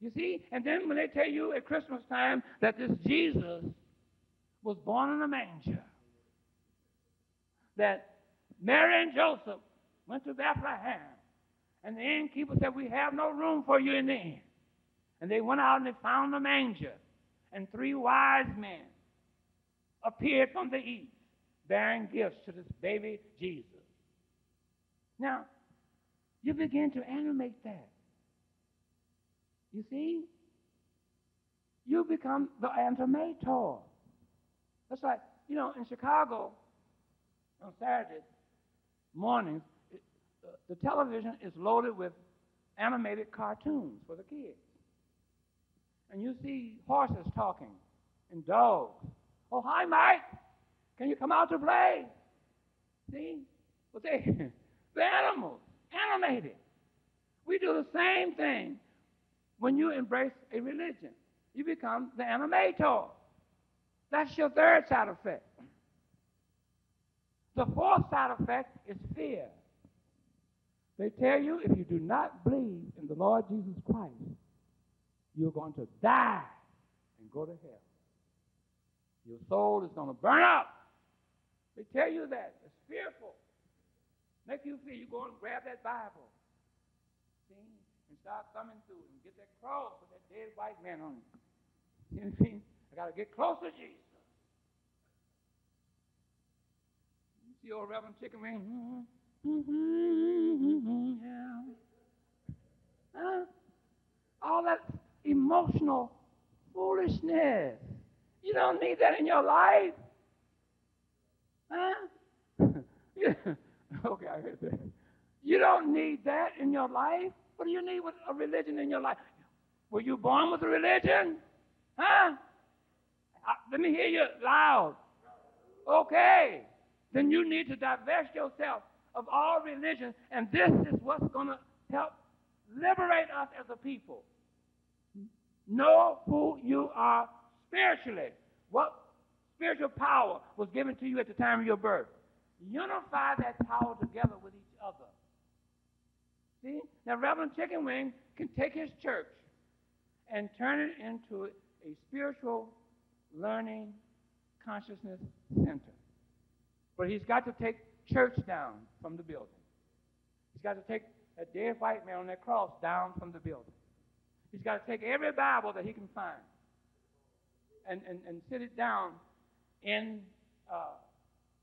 You see? And then when they tell you at Christmas time that this Jesus was born in a manger, that Mary and Joseph went to Bethlehem And the innkeeper said, We have no room for you in the inn. And they went out and they found a manger. And three wise men appeared from the east, bearing gifts to this baby Jesus. Now, you begin to animate that. You see? You become the animator. That's like, you know, in Chicago, on Saturday mornings, the television is loaded with animated cartoons for the kids. And you see horses talking and dogs. Oh, hi, Mike. Can you come out to play? See? But *laughs* they, the animals, animated. We do the same thing when you embrace a religion. You become the animator. That's your third side effect. The fourth side effect is fear. They tell you if you do not believe in the Lord Jesus Christ, you're going to die and go to hell. Your soul is going to burn up. They tell you that. It's fearful. Make you feel you go and grab that Bible. See? And start thumbing through and get that cross with that dead white man on it. *laughs* You what I mean? I got to get close to Jesus. You see old Reverend Chickenwing? Mm-hmm, yeah. Huh? All that emotional foolishness. You don't need that in your life. Huh? *laughs* Okay, I heard that. You don't need that in your life. What do you need with a religion in your life? Were you born with a religion? Huh? Uh, let me hear you loud. Okay. Then you need to divest yourself of all religion, and this is what's going to help liberate us as a people. Know who you are spiritually. What spiritual power was given to you at the time of your birth? Unify that power together with each other. See? Now, Reverend Chickenwing can take his church and turn it into a spiritual learning consciousness center. But he's got to take church down from the building. He's got to take that dead white man on that cross down from the building. He's got to take every Bible that he can find and, and, and sit it down in uh,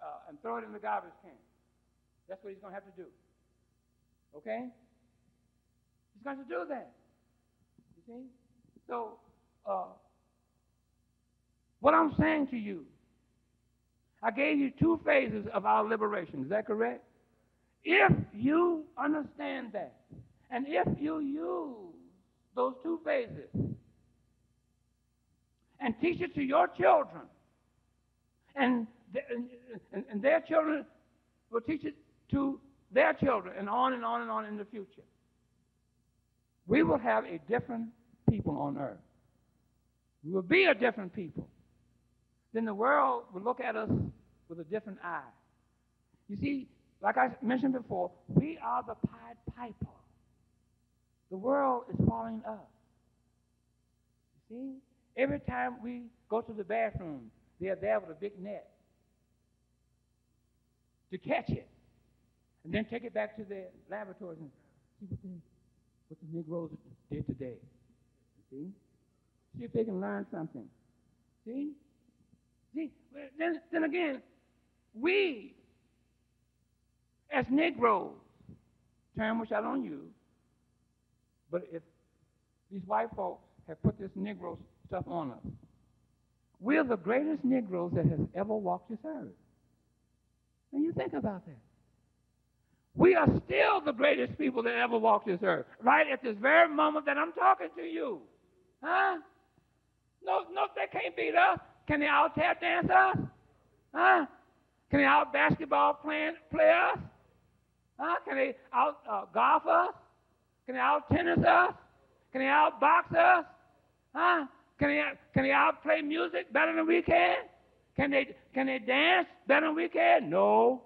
uh, and throw it in the garbage can. That's what he's going to have to do. Okay? He's going to do that. You see? So, uh, what I'm saying to you, I gave you two phases of our liberation. Is that correct? If you understand that, and if you use those two phases and teach it to your children, and, and, and their children will teach it to their children, and on and on and on in the future, we will have a different people on earth. We will be a different people. Then the world will look at us with a different eye. You see, like I mentioned before, we are the Pied Piper. The world is following us. You see? Every time we go to the bathroom, they are there with a big net to catch it. And then take it back to their laboratories and see what, they, what the Negroes did today. See? See if they can learn something. See? See? Then, then again, we, as Negroes, term which I don't use, but if these white folks have put this Negro stuff on us, we're the greatest Negroes that has ever walked this earth. And you think about that. We are still the greatest people that ever walked this earth, right at this very moment that I'm talking to you. Huh? No, no, they can't beat us. Can they out tap dance us? Huh? Can they out basketball plan, play us? Huh? Can they out uh, golf us? Can they out tennis us? Can they out box us? Huh? Can they, can they out play music better than we can? Can they, can they dance better than we can? No.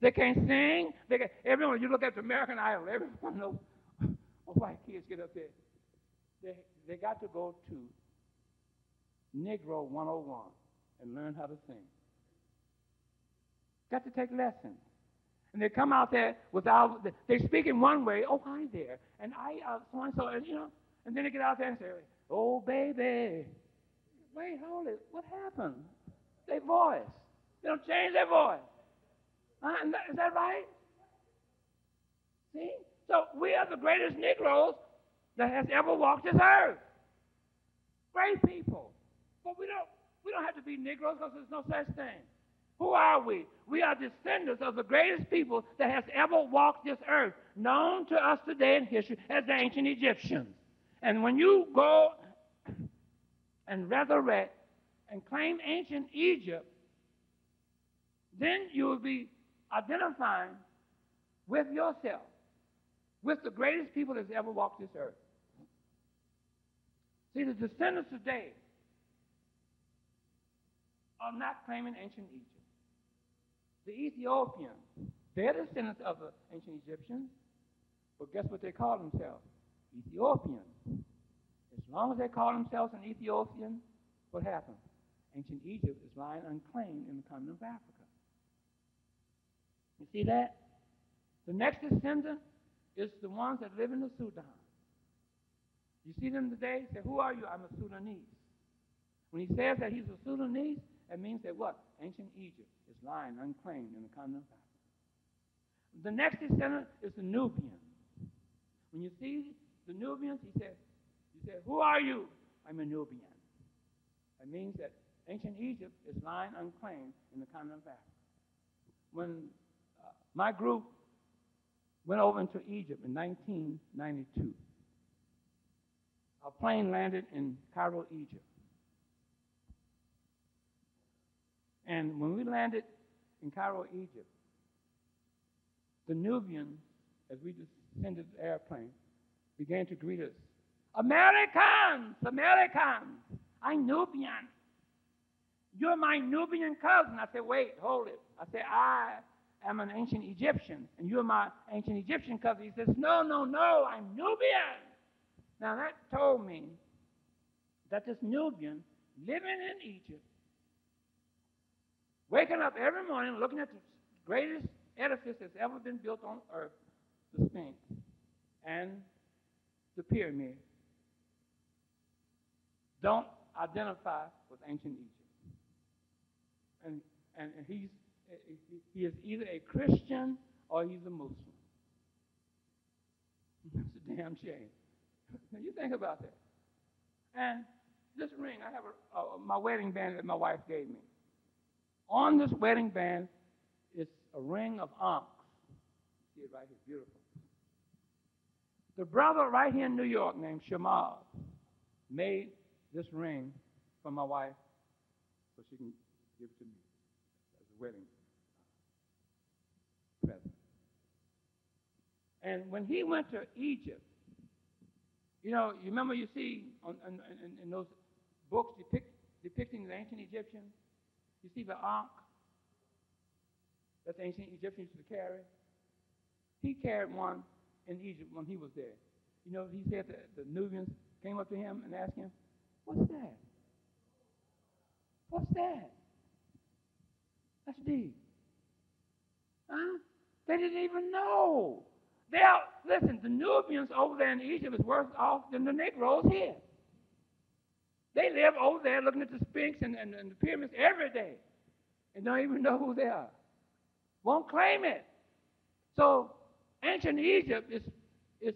They can't sing. They can, everyone, you look at the American Idol, everyone knows *laughs* white kids get up there. They, they got to go to Negro 101 and learn how to sing. Got to take lessons. And they come out there without, they speak in one way, oh, hi there, and I, uh, so and so, and you know, and then they get out there and say, oh, baby. Wait, hold it. What happened? Their voice. They don't change their voice. Is that right? See? So we are the greatest Negroes that has ever walked this earth. Great people. But we don't we don't have to be Negroes because there's no such thing. Who are we? We are descendants of the greatest people that has ever walked this earth, known to us today in history as the ancient Egyptians. And when you go and resurrect and claim ancient Egypt, then you will be identifying with yourself, with the greatest people that's ever walked this earth. See, the descendants today are not claiming ancient Egypt. The Ethiopians, they're descendants of the ancient Egyptians, but guess what they call themselves? Ethiopians. Long as they call themselves an Ethiopian, what happens? Ancient Egypt is lying unclaimed in the continent of Africa. You see that? The next descendant is the ones that live in the Sudan. You see them today? Say, who are you? I'm a Sudanese. When he says that he's a Sudanese, that means that what? Ancient Egypt is lying unclaimed in the continent of Africa. The next descendant is the Nubians. When you see the Nubians, he said, he said, Who are you? I'm a Nubian. That means that ancient Egypt is lying unclaimed in the continent of Africa. When uh, my group went over into Egypt in 1992, a plane landed in Cairo, Egypt. And when we landed in Cairo, Egypt, the Nubians, as we descended the airplane, began to greet us. Americans, Americans, I'm Nubian. You're my Nubian cousin. I said, wait, hold it. I said, I am an ancient Egyptian, and you're my ancient Egyptian cousin. He says, no, no, no, I'm Nubian. Now that told me that this Nubian living in Egypt, waking up every morning looking at the greatest edifice that's ever been built on earth, the Sphinx and the pyramid, don't identify with ancient Egypt. And, and, he's, he is either a Christian or he's a Muslim. *laughs* That's a damn shame. Now you think about that. And this ring, I have a, my wedding band that my wife gave me. On this wedding band is a ring of onyx. See it right here, beautiful. The brother right here in New York named Shamal made this ring for my wife so she can give it to me as a wedding present. And when he went to Egypt, you know, you remember you see on, in, in, in those books depict, depicting the ancient Egyptians, you see the ark that the ancient Egyptians used to carry. He carried one in Egypt when he was there. You know, he said that the Nubians came up to him and asked him, What's that? What's that? That's deep. Huh? They didn't even know. They are, listen, the Nubians over there in Egypt is worse off than the Negroes here. They live over there looking at the Sphinx and, and, and the pyramids every day and don't even know who they are. Won't claim it. So ancient Egypt is, is,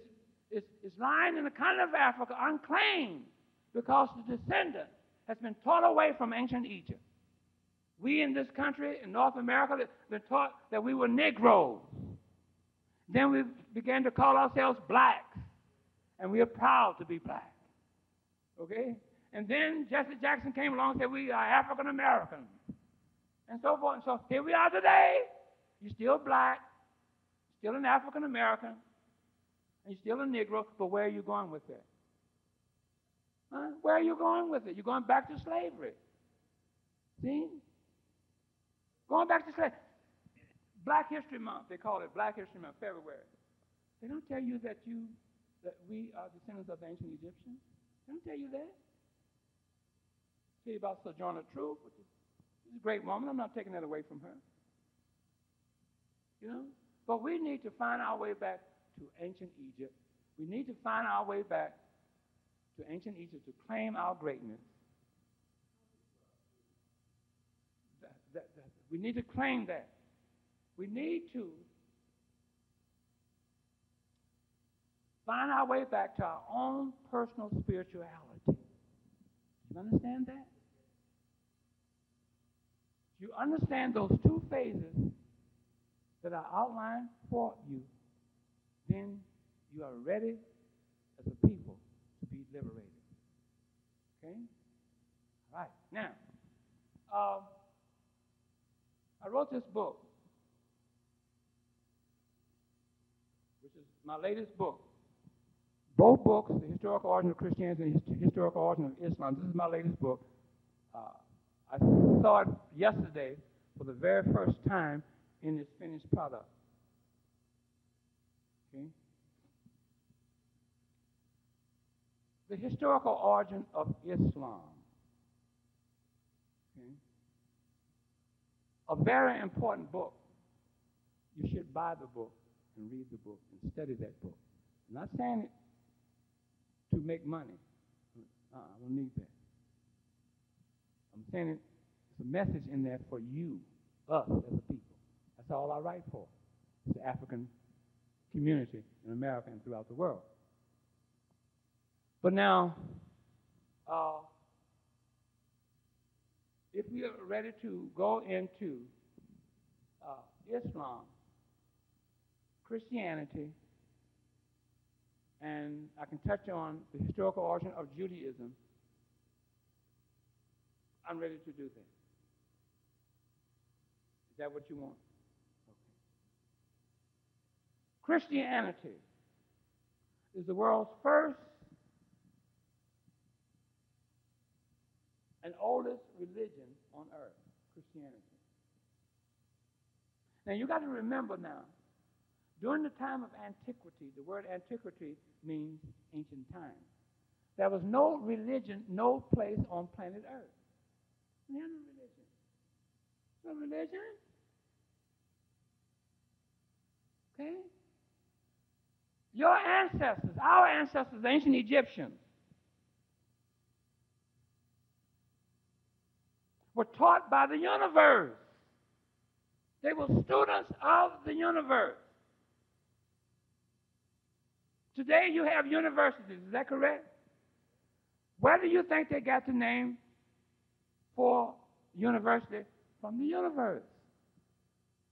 is, is lying in the continent of Africa unclaimed because the descendant has been taught away from ancient Egypt. We in this country, in North America, been taught that we were Negroes. Then we began to call ourselves blacks, and we are proud to be black. Okay? And then Jesse Jackson came along and said, We are African Americans, and so forth. And so here we are today. You're still black, still an African American, and you're still a Negro, but where are you going with it? Huh? Where are you going with it? You're going back to slavery. See? Going back to slavery. Black History Month, they call it Black History Month, February. They don't tell you that you that we are descendants of the ancient Egyptians. They don't tell you that. Tell you about Sojourner Truth, which is she's a great woman. I'm not taking that away from her. You know, But we need to find our way back to ancient Egypt. We need to find our way back to ancient Egypt to claim our greatness. That, that, that, we need to claim that. We need to find our way back to our own personal spirituality. You understand that? You understand those two phases that I outlined for you, then you are ready as a people be liberated. Okay? All right. Now, uh, I wrote this book, which is my latest book. Both books, The Historical Origin of Christianity and The Historical Origin of Islam, this is my latest book. Uh, I saw it yesterday for the very first time in its finished product. Okay? The historical origin of Islam. Okay? A very important book. You should buy the book and read the book and study that book. I'm not saying it to make money. Uh, I don't need that. I'm saying it, it's a message in there for you, us as a people. That's all I write for. It's the African community in America and throughout the world. But now, uh, if we are ready to go into uh, Islam, Christianity, and I can touch on the historical origin of Judaism, I'm ready to do that. Is that what you want? Okay. Christianity is the world's first and oldest religion on earth, Christianity. Now you got to remember now, during the time of antiquity, the word antiquity means ancient times. There was no religion, no place on planet Earth. Have no religion. No religion. Okay? Your ancestors, our ancestors, the ancient Egyptians, were taught by the universe. They were students of the universe. Today you have universities, is that correct? Where do you think they got the name for university? From the universe.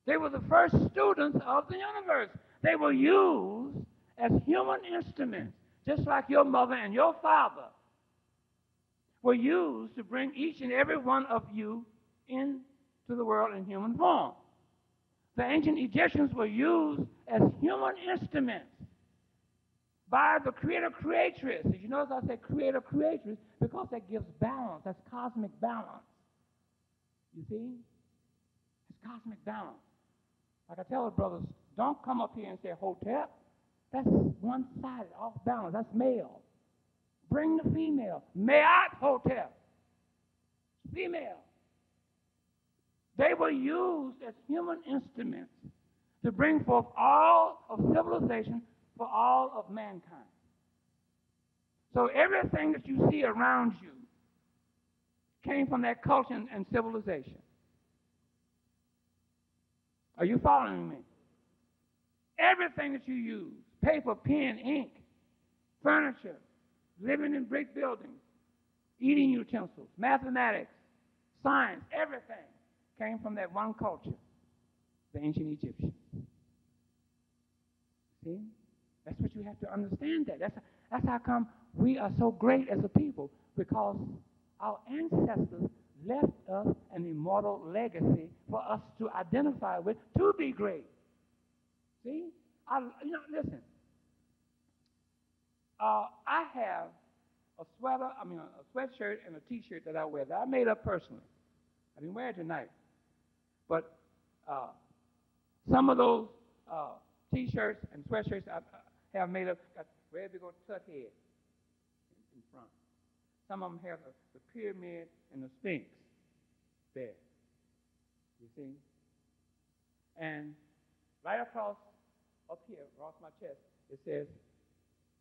They were the first students of the universe. They were used as human instruments, just like your mother and your father were used to bring each and every one of you into the world in human form. The ancient Egyptians were used as human instruments by the creator creatress. Did you notice I said creator creatress? Because that gives balance. That's cosmic balance. You see? It's cosmic balance. Like I tell the brothers, don't come up here and say Hotep. That's one sided, off balance. That's male. Bring the female. Mayat Hotep. Female. They were used as human instruments to bring forth all of civilization for all of mankind. So everything that you see around you came from that culture and civilization. Are you following me? Everything that you use paper, pen, ink, furniture, living in brick buildings, eating utensils, mathematics, science, everything came from that one culture, the ancient Egyptians. See? That's what you have to understand that. That's, that's how come we are so great as a people, because our ancestors left us an immortal legacy for us to identify with to be great. See? I, you know, listen. Uh, I have a sweater, I mean, a sweatshirt and a t-shirt that I wear that I made up personally. I didn't wear it tonight. But uh, some of those uh, t-shirts and sweatshirts I, have made up, got where they go tuck head in, in front. Some of them have the, the pyramid and the sphinx there. You see? And right across up here, across my chest, it says,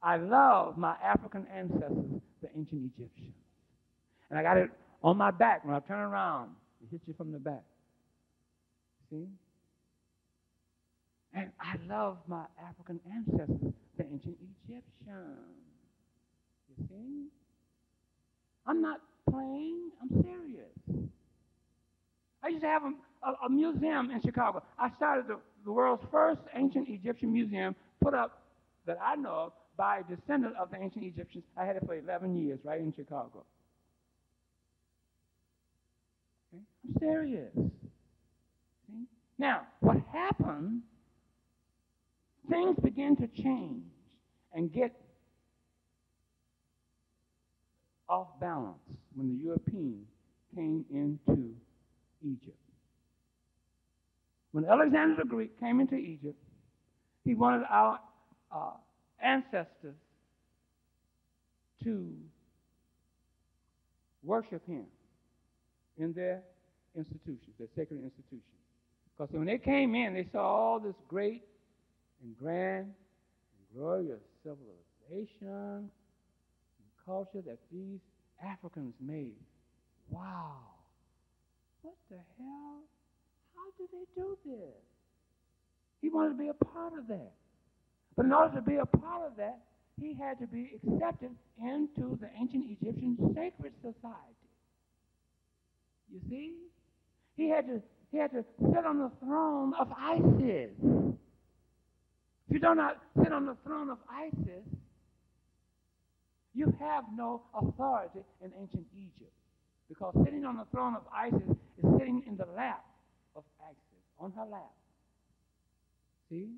I love my African ancestors, the ancient Egyptians. And I got it on my back. When I turn around, it hits you from the back. See? And I love my African ancestors, the ancient Egyptians. You see? I'm not playing, I'm serious. I used to have a, a, a museum in Chicago. I started the, the world's first ancient Egyptian museum put up that I know of by a descendant of the ancient Egyptians. I had it for 11 years right in Chicago. Okay? I'm serious. Now, what happened, things began to change and get off balance when the Europeans came into Egypt. When Alexander the Greek came into Egypt, he wanted our uh, ancestors to worship him in their institutions, their sacred institutions. Because when they came in, they saw all this great and grand and glorious civilization and culture that these Africans made. Wow. What the hell? How did they do this? He wanted to be a part of that. But in order to be a part of that, he had to be accepted into the ancient Egyptian sacred society. You see? He had to he had to sit on the throne of Isis. If you do not sit on the throne of Isis, you have no authority in ancient Egypt. Because sitting on the throne of Isis is sitting in the lap of Isis, on her lap. See?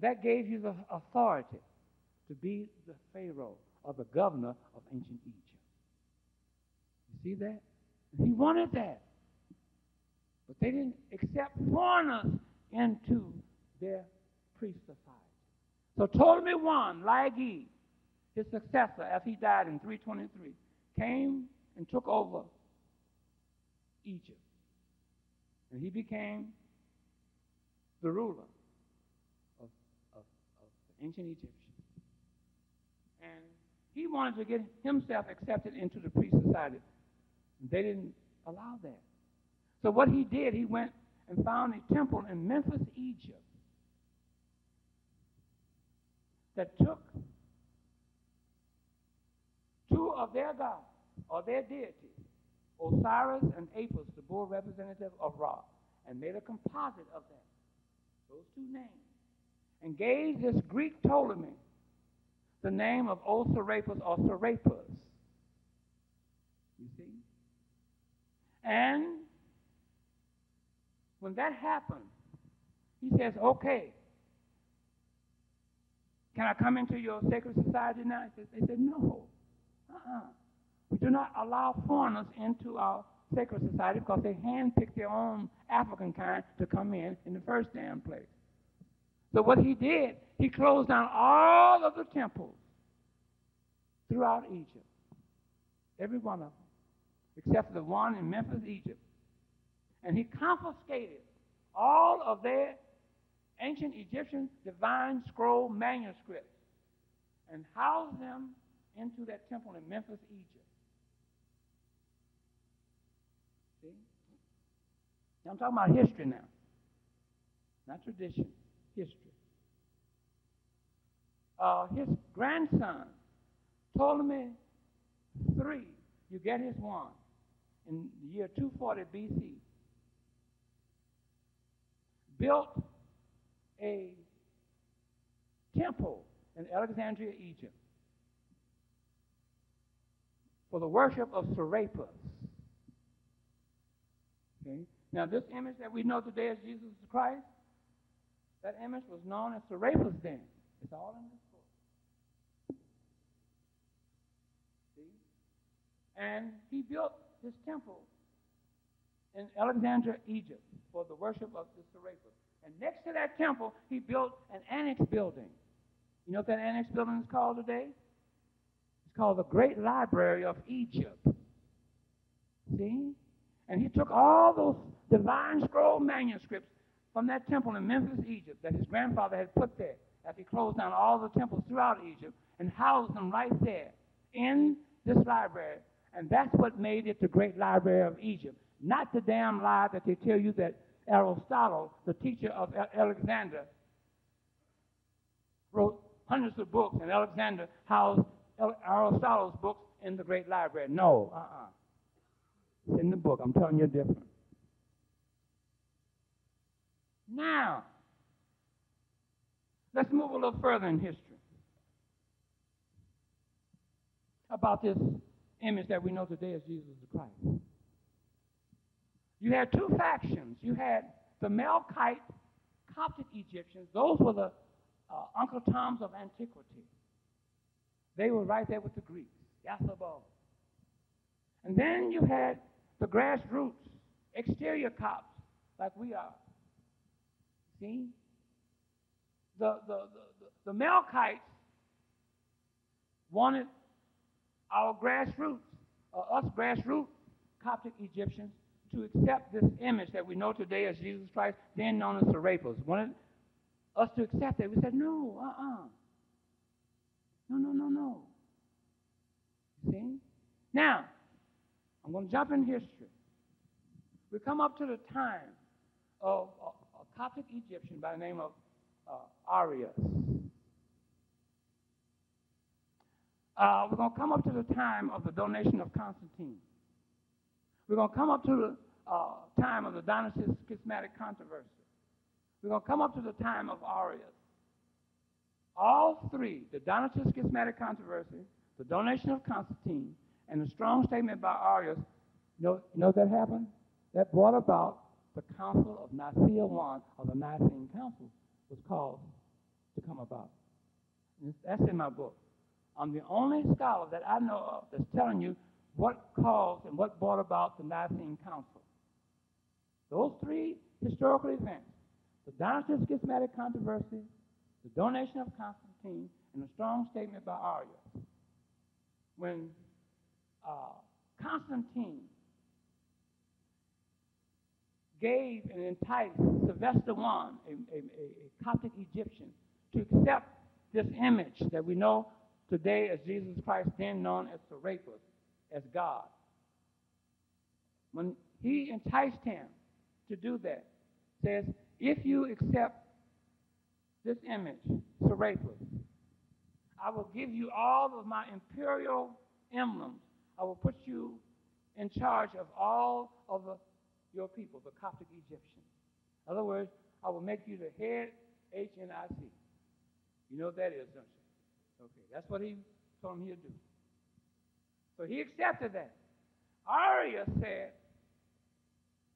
That gave you the authority to be the Pharaoh or the governor of ancient Egypt. You see that? He wanted that. But they didn't accept foreigners into their priest society. So Ptolemy I, Lagi, his successor, as he died in 323, came and took over Egypt. And he became the ruler of, of, of the ancient Egyptian. And he wanted to get himself accepted into the priest society. They didn't allow that. So what he did, he went and found a temple in Memphis, Egypt, that took two of their gods or their deities, Osiris and Apis, the bull representative of Ra, and made a composite of that, those two names, and gave this Greek Ptolemy the name of Osiris or Serapis. You see? And when that happened, he says, okay, can I come into your sacred society now? They said, no. Uh-uh. We do not allow foreigners into our sacred society because they handpick their own African kind to come in in the first damn place. So what he did, he closed down all of the temples throughout Egypt. Every one of them. Except the one in Memphis, Egypt. And he confiscated all of their ancient Egyptian divine scroll manuscripts and housed them into that temple in Memphis, Egypt. See? Now I'm talking about history now. Not tradition, history. Uh, his grandson, Ptolemy III, you get his one, in the year 240 BC, built a temple in Alexandria, Egypt, for the worship of Serapis. Okay? Now, this image that we know today as Jesus Christ, that image was known as the Serapis then. It's all in this book. See? And he built this temple in Alexandria, Egypt, for the worship of the Serapis. And next to that temple, he built an annex building. You know what that annex building is called today? It's called the Great Library of Egypt. See? And he took all those divine scroll manuscripts from that temple in Memphis, Egypt, that his grandfather had put there after he closed down all the temples throughout Egypt and housed them right there in this library. And that's what made it the great library of Egypt. Not the damn lie that they tell you that Aristotle, the teacher of Alexander, wrote hundreds of books, and Alexander housed Aristotle's books in the great library. No, uh-uh. It's in the book. I'm telling you different. Now, let's move a little further in history about this image that we know today as Jesus the Christ. You had two factions. You had the Melkite Coptic Egyptians. Those were the uh, Uncle Toms of antiquity. They were right there with the Greeks. Yasabal. And then you had the grassroots, exterior Copts, like we are. See? The, the, the, the Melkites wanted our grassroots, uh, us grassroots Coptic Egyptians, to accept this image that we know today as Jesus Christ, then known as Serapis. Wanted us to accept it. We said, no, uh-uh. No, no, no, no. See? Now, I'm going to jump in history. We come up to the time of a Coptic Egyptian by the name of uh, Arius. Uh, we're going to come up to the time of the donation of Constantine. We're going to come up to the uh, time of the Dionysius schismatic controversy. We're going to come up to the time of Arius. All three, the Dionysius schismatic controversy, the donation of Constantine, and the strong statement by Arius, you know, you know that happened? That brought about the Council of Nicaea I, or the Nicene Council, was called to come about. That's in my book. I'm the only scholar that I know of that's telling you what caused and what brought about the Nicene Council. Those three historical events the Dionysius Schismatic Controversy, the donation of Constantine, and a strong statement by Arius. When uh, Constantine gave and enticed Sylvester a Coptic Egyptian, to accept this image that we know today as Jesus Christ, then known as Serapis, as God. When he enticed him to do that, says, if you accept this image, Serapis, I will give you all of my imperial emblems. I will put you in charge of all of the, your people, the Coptic Egyptians. In other words, I will make you the head HNIC. You know what that is, don't you? Okay, that's what he told him he'd do. So he accepted that. Arius said,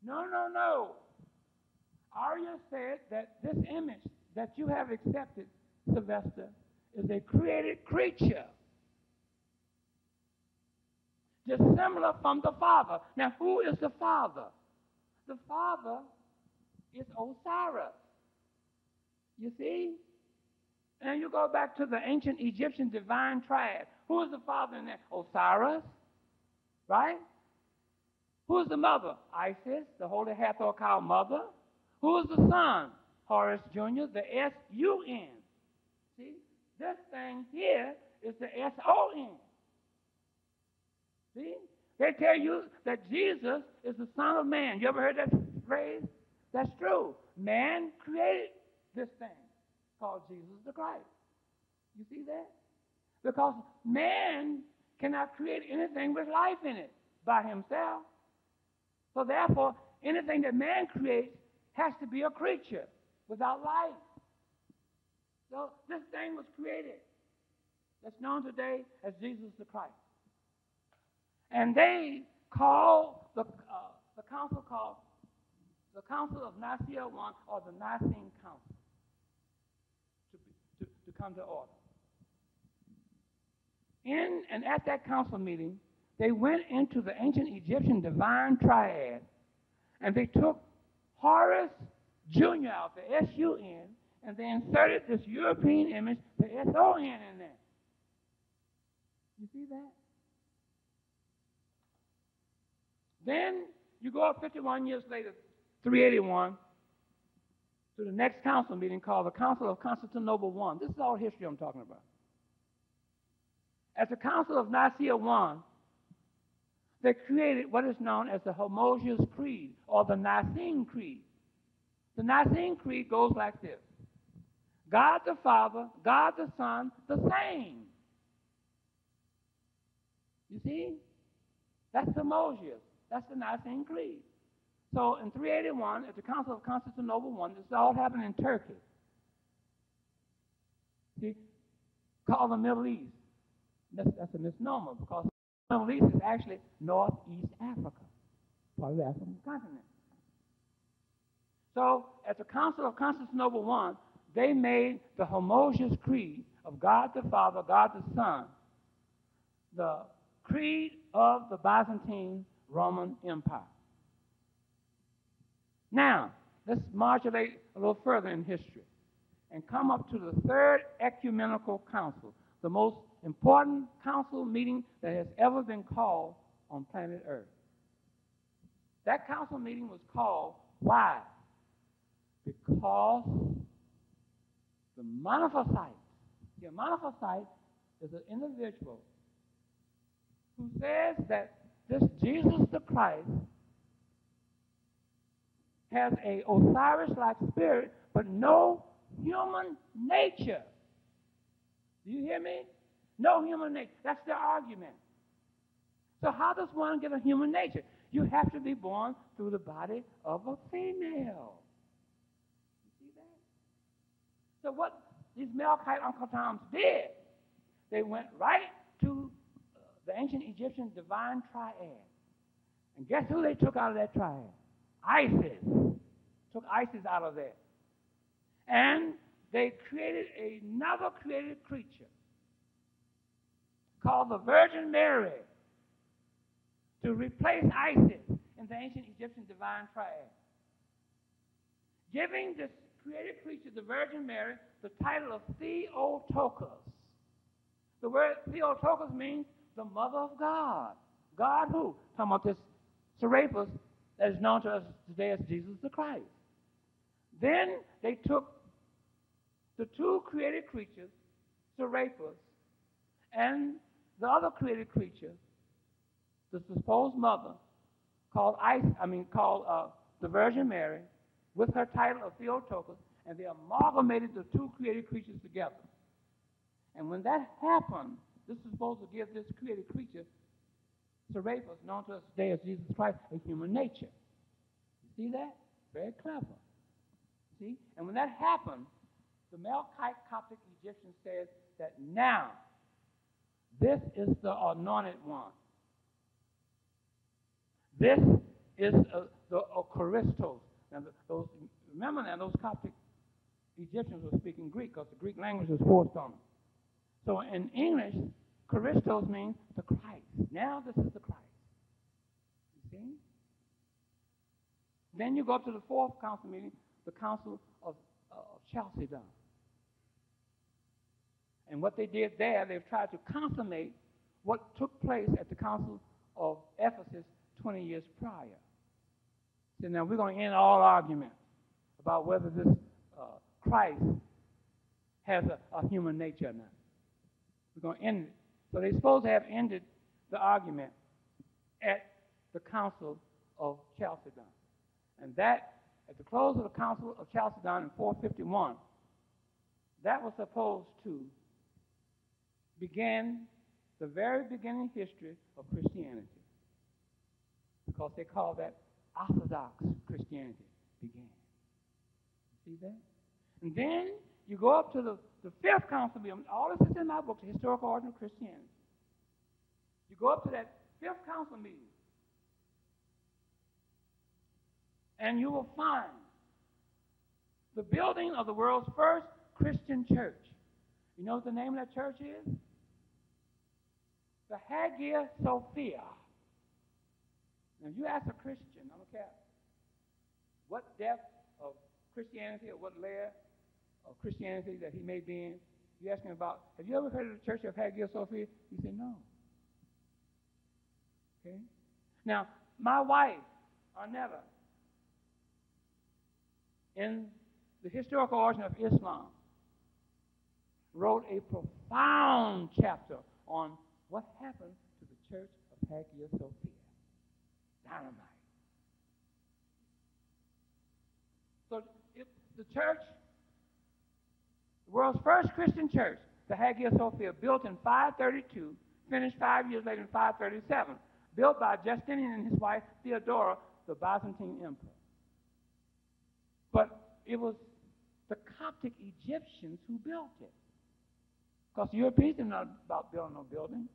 No, no, no. Arius said that this image that you have accepted, Sylvester, is a created creature. Dissimilar from the Father. Now, who is the Father? The Father is Osiris. You see? And you go back to the ancient Egyptian divine triad. Who is the father in that? Osiris, right? Who is the mother? Isis, the Holy Hathor cow mother. Who is the son? Horus Jr., the S U N. See, this thing here is the S O N. See? They tell you that Jesus is the Son of Man. You ever heard that phrase? That's true. Man created this thing called Jesus the Christ. You see that? Because man cannot create anything with life in it by himself. So therefore, anything that man creates has to be a creature without life. So this thing was created. That's known today as Jesus the Christ. And they call the, uh, the council called the Council of Nicaea I or the Nicene Council to, to, to come to order. In and at that council meeting, they went into the ancient Egyptian divine triad and they took Horus Jr. out, the S U N, and they inserted this European image, the S O N, in there. You see that? Then you go up 51 years later, 381, to the next council meeting called the Council of Constantinople I. This is all history I'm talking about. At the Council of Nicaea I, they created what is known as the Homogeneous Creed or the Nicene Creed. The Nicene Creed goes like this God the Father, God the Son, the same. You see? That's homogeneous. That's the Nicene Creed. So in 381, at the Council of Constantinople I, this all happened in Turkey. See, called the Middle East. That's, that's a misnomer because the Middle East is actually northeast Africa, part of the African continent. So at the Council of Constantinople I, they made the homogeneous creed of God the Father, God the Son, the creed of the Byzantine Roman Empire. Now, let's modulate a little further in history and come up to the third ecumenical council, the most important council meeting that has ever been called on planet Earth. That council meeting was called why? Because the monophysite, the monophysite is an individual who says that this Jesus the Christ has a Osiris-like spirit, but no human nature. Do you hear me? No human nature. That's their argument. So how does one get a human nature? You have to be born through the body of a female. You see that? So what these Melkite Uncle Toms did, they went right to the ancient Egyptian divine triad. And guess who they took out of that triad? Isis. Took Isis out of there. And they created another created creature called the Virgin Mary to replace Isis in the ancient Egyptian divine triad. Giving this created creature, the Virgin Mary, the title of Theotokos. The word Theotokos means the mother of God. God who? Talking about this Serapis that is known to us today as Jesus the Christ. Then they took the two created creatures, Serapis, and the other created creature, the supposed mother, called Ice, I mean called uh, the Virgin Mary, with her title of Theotokos, and they amalgamated the two created creatures together. And when that happened, this is supposed to give this created creature Serapis, known to us today as Jesus Christ, a human nature. You see that? Very clever. See? And when that happened, the Melkite Coptic Egyptian says that now this is the anointed one. This is uh, the Choristos. Now, those, remember now, those Coptic Egyptians were speaking Greek because the Greek language was forced on them. So in English, Christos means the Christ. Now this is the Christ. You see? Then you go to the fourth council meeting, the Council of, uh, Chalcedon. And what they did there, they've tried to consummate what took place at the Council of Ephesus 20 years prior. So now we're going to end all arguments about whether this uh, Christ has a, a human nature or not. We're going to end it. So they're supposed to have ended the argument at the Council of Chalcedon. And that, at the close of the Council of Chalcedon in 451, that was supposed to begin the very beginning history of Christianity. Because they call that Orthodox Christianity began. See that? And then you go up to the, the fifth council, meeting, all this is in my book, The Historical Origin of Christianity. You go up to that fifth council meeting, and you will find the building of the world's first Christian church. You know what the name of that church is? The Hagia Sophia. Now, if you ask a Christian, I don't care what depth of Christianity or what layer of Christianity that he may be in, you ask him about, have you ever heard of the Church of Hagia Sophia? He said, no. Okay? Now, my wife, Arnetta, in the historical origin of Islam, wrote a profound chapter on what happened to the church of Hagia Sophia. Dynamite. So it, the church, world's first Christian church, the Hagia Sophia, built in 532, finished five years later in 537, built by Justinian and his wife Theodora, the Byzantine emperor. But it was the Coptic Egyptians who built it. Because the Europeans didn't know about building no building.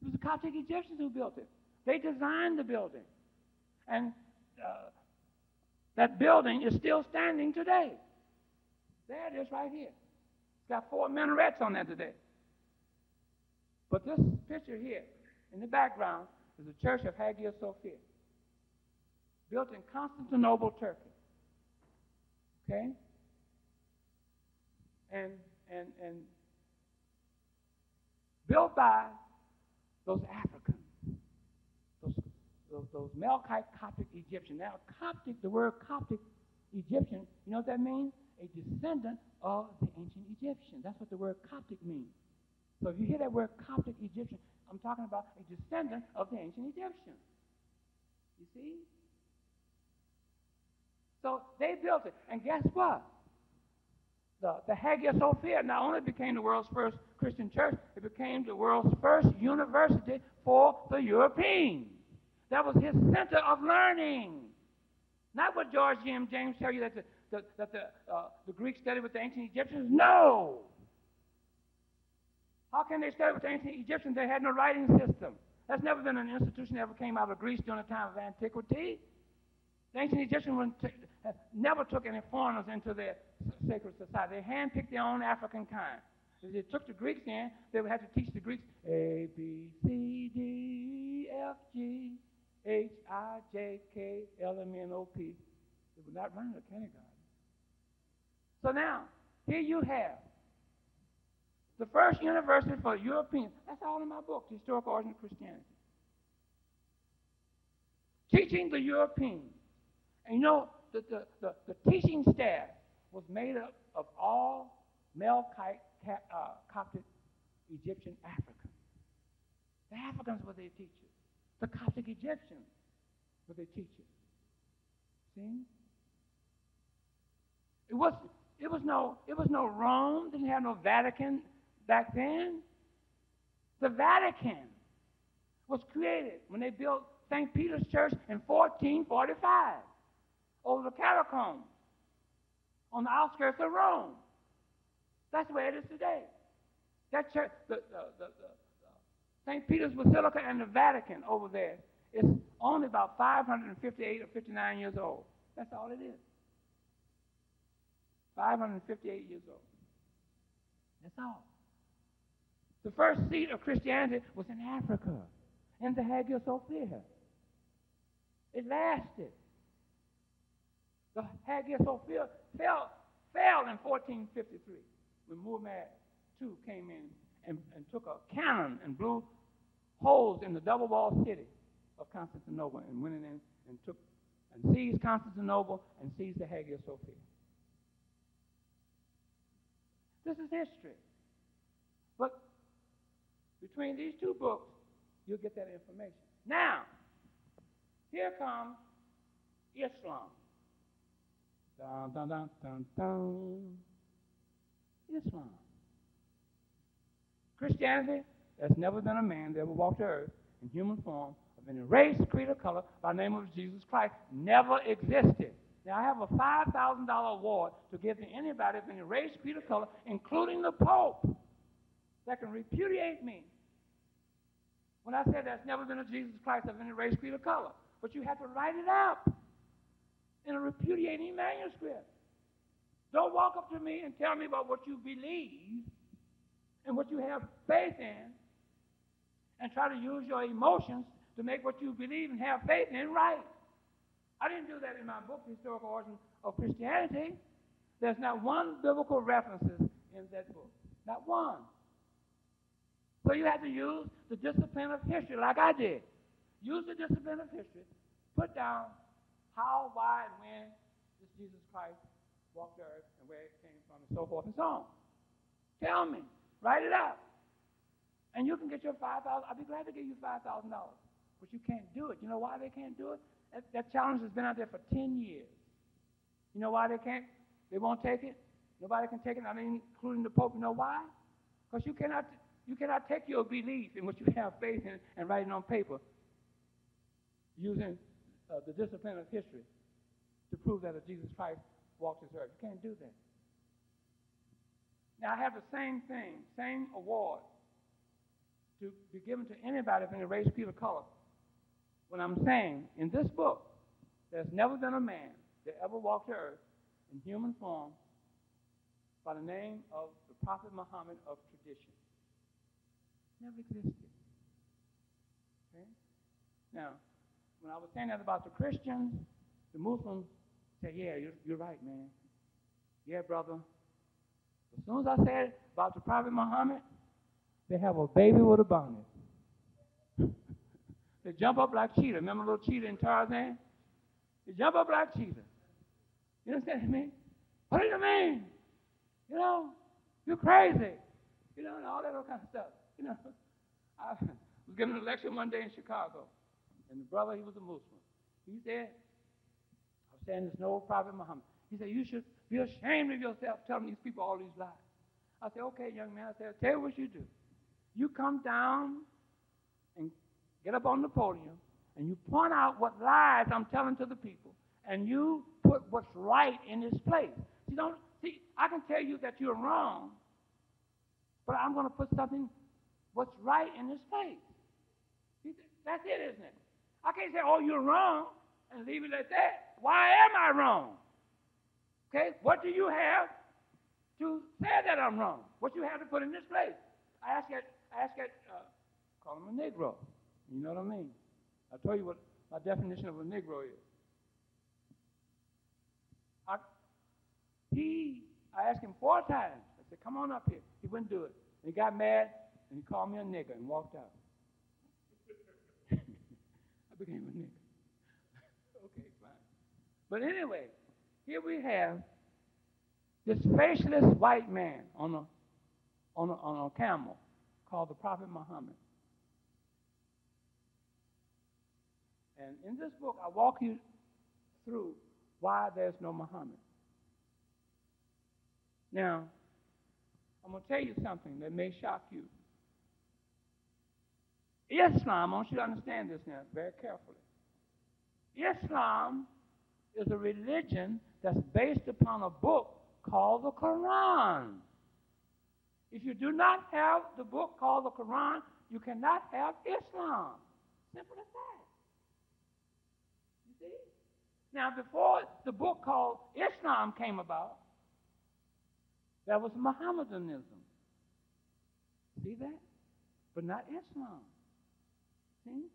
It was the Coptic Egyptians who built it. They designed the building. And uh, that building is still standing today. There it is right here. Got four minarets on there today. But this picture here, in the background, is the church of Hagia Sophia, built in Constantinople, Turkey. Okay? And, and, and built by those Africans, those, those, those Melkite Coptic Egyptians. Now, Coptic, the word Coptic Egyptian, you know what that means? A descendant of the ancient Egyptians. That's what the word Coptic means. So if you hear that word Coptic Egyptian, I'm talking about a descendant of the ancient Egyptians. You see? So they built it. And guess what? The, the Hagia Sophia not only became the world's first Christian church, it became the world's first university for the Europeans. That was his center of learning. Not what George G. M. James tell you that the, that the, uh, the Greeks studied with the ancient Egyptians. No. How can they study with the ancient Egyptians? They had no writing system. That's never been an institution that ever came out of Greece during the time of antiquity. The ancient Egyptians never took any foreigners into their sacred society. They handpicked their own African kind. If they took the Greeks in, they would have to teach the Greeks A, B, C, D, F, G, H, I, J, K, L, M, N, O, P. They would not run the kindergarten. So now, here you have the first university for Europeans. That's all in my book, The Historical Origin of Christianity. Teaching the Europeans. And you know, the, the, the, the teaching staff was made up of all Melkite uh, Coptic Egyptian Africans. The Africans were their teachers. The Coptic Egyptians were their teachers. See? It was it was no it was no Rome, didn't have no Vatican back then. The Vatican was created when they built St. Peter's Church in 1445 over the catacombs on the outskirts of Rome. That's where it is today. That church, the, the, the, St. Peter's Basilica and the Vatican over there is only about 558 or 59 years old. That's all it is. 558 years old. That's all. The first seat of Christianity was in Africa, in the Hagia Sophia. It lasted. The Hagia Sophia fell, fell in 1453 when Muhammad II came in and, and took a cannon and blew holes in the double walled city of Constantinople and went in and took and seized Constantinople and seized the Hagia Sophia. This is history. But between these two books, you'll get that information. Now, here comes Islam. Dun, dun, dun, dun, dun. Islam. Christianity, there's never been a man that ever walked the earth in human form of any race, creed, or color by the name of Jesus Christ. Never existed. Now, I have a $5,000 award to give to anybody of any race, creed, or color, including the Pope, that can repudiate me. When I said there's never been a Jesus Christ of any race, creed, or color. But you have to write it up in a repudiating manuscript. Don't walk up to me and tell me about what you believe and what you have faith in and try to use your emotions to make what you believe and have faith in right. I didn't do that in my book, Historical Origin of Christianity. There's not one biblical references in that book. Not one. So you have to use the discipline of history like I did. Use the discipline of history. Put down how, why, and when this Jesus Christ walked the earth and where it came from and so forth and so on. Tell me. Write it up. And you can get your 5000 I'll be glad to give you $5,000. But you can't do it. You know why they can't do it? That, that challenge has been out there for 10 years. You know why they can't? They won't take it? Nobody can take it, I mean, including the Pope. You know why? Because you cannot, you cannot take your belief in what you have faith in and write it on paper using uh, the discipline of history to prove that Jesus Christ walked this earth. You can't do that. Now, I have the same thing, same award to be given to anybody from the race, creed, or color. When I'm saying in this book, there's never been a man that ever walked the earth in human form by the name of the Prophet Muhammad of tradition. Never existed. Okay? Now, when I was saying that about the Christians, the Muslims say, yeah, you're, you're right, man. Yeah, brother. As soon as I said about the Prophet Muhammad, they have a baby with a bonnet. *laughs* they jump up like cheetah. Remember little cheetah in Tarzan? They jump up like cheetah. You understand what I mean? What do you mean? You know, you're crazy. You know, and all that other kind of stuff. You know, *laughs* I was giving a lecture one day in Chicago, and the brother, he was a Muslim. He said, I was saying there's no Prophet Muhammad. He said, you should be ashamed of yourself telling these people all these lies. I said, okay, young man. I said, I'll tell you what you do. You come down get up on the podium, and you point out what lies I'm telling to the people, and you put what's right in its place. See, don't see. I can tell you that you're wrong, but I'm going to put something what's right in its place. See, that's it, isn't it? I can't say, "Oh, you're wrong," and leave it at that. Why am I wrong? Okay, what do you have to say that I'm wrong? What you have to put in this place? I ask that. I ask that. Uh, call him a Negro. You know what I mean? I'll tell you what my definition of a Negro is. I, he, I asked him four times. I said, come on up here. He wouldn't do it. And he got mad, and he called me a nigger and walked out. *laughs* I became a nigger. *laughs* okay, fine. But anyway, here we have this faceless white man on a, on a, on a camel called the Prophet Muhammad. And in this book, I walk you through why there's no Muhammad. Now, I'm going to tell you something that may shock you. Islam, I want you to understand this now very carefully. Islam is a religion that's based upon a book called the Quran. If you do not have the book called the Quran, you cannot have Islam. Simple as that. Now, before the book called Islam came about, there was Mohammedanism. See that? But not Islam. See?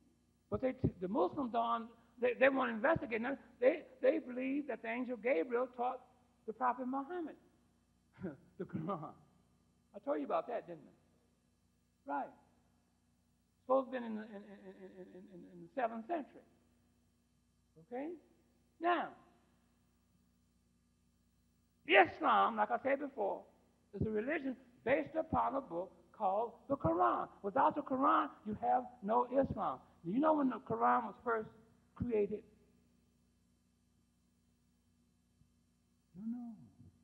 But they, the Muslims don't, they, they want to investigate. Now, they, they believe that the angel Gabriel taught the Prophet Muhammad *laughs* the Quran. I told you about that, didn't I? Right. Supposed to have been in the, in, in, in, in the seventh century. Okay? Now, Islam, like I said before, is a religion based upon a book called the Quran. Without the Quran, you have no Islam. Do you know when the Quran was first created? No, no.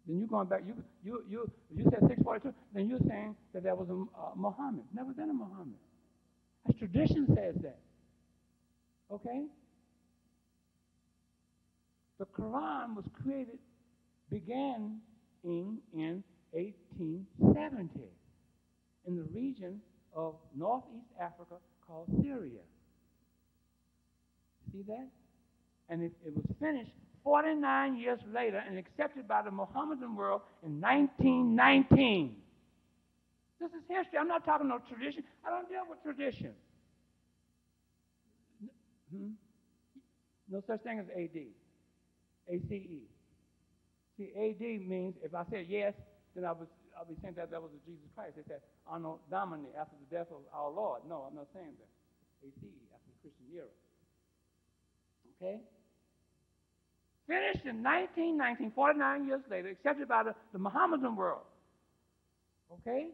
Then you're going back. You you you you said 642. Then you're saying that there was a uh, Muhammad. Never been a Muhammad. As tradition says that. Okay. The Quran was created, began in in 1870 in the region of northeast Africa called Syria. See that? And it, it was finished 49 years later and accepted by the Mohammedan world in 1919. This is history. I'm not talking about tradition. I don't deal with tradition. Hmm? No such thing as AD. ACE. See, AD means if I said yes, then I was I'll be saying that that was Jesus Christ. They said Anno Domini after the death of our Lord. No, I'm not saying that. ACE after the Christian era. Okay? finished in 1919, 49 years later, accepted by the, the Mohammedan world. Okay?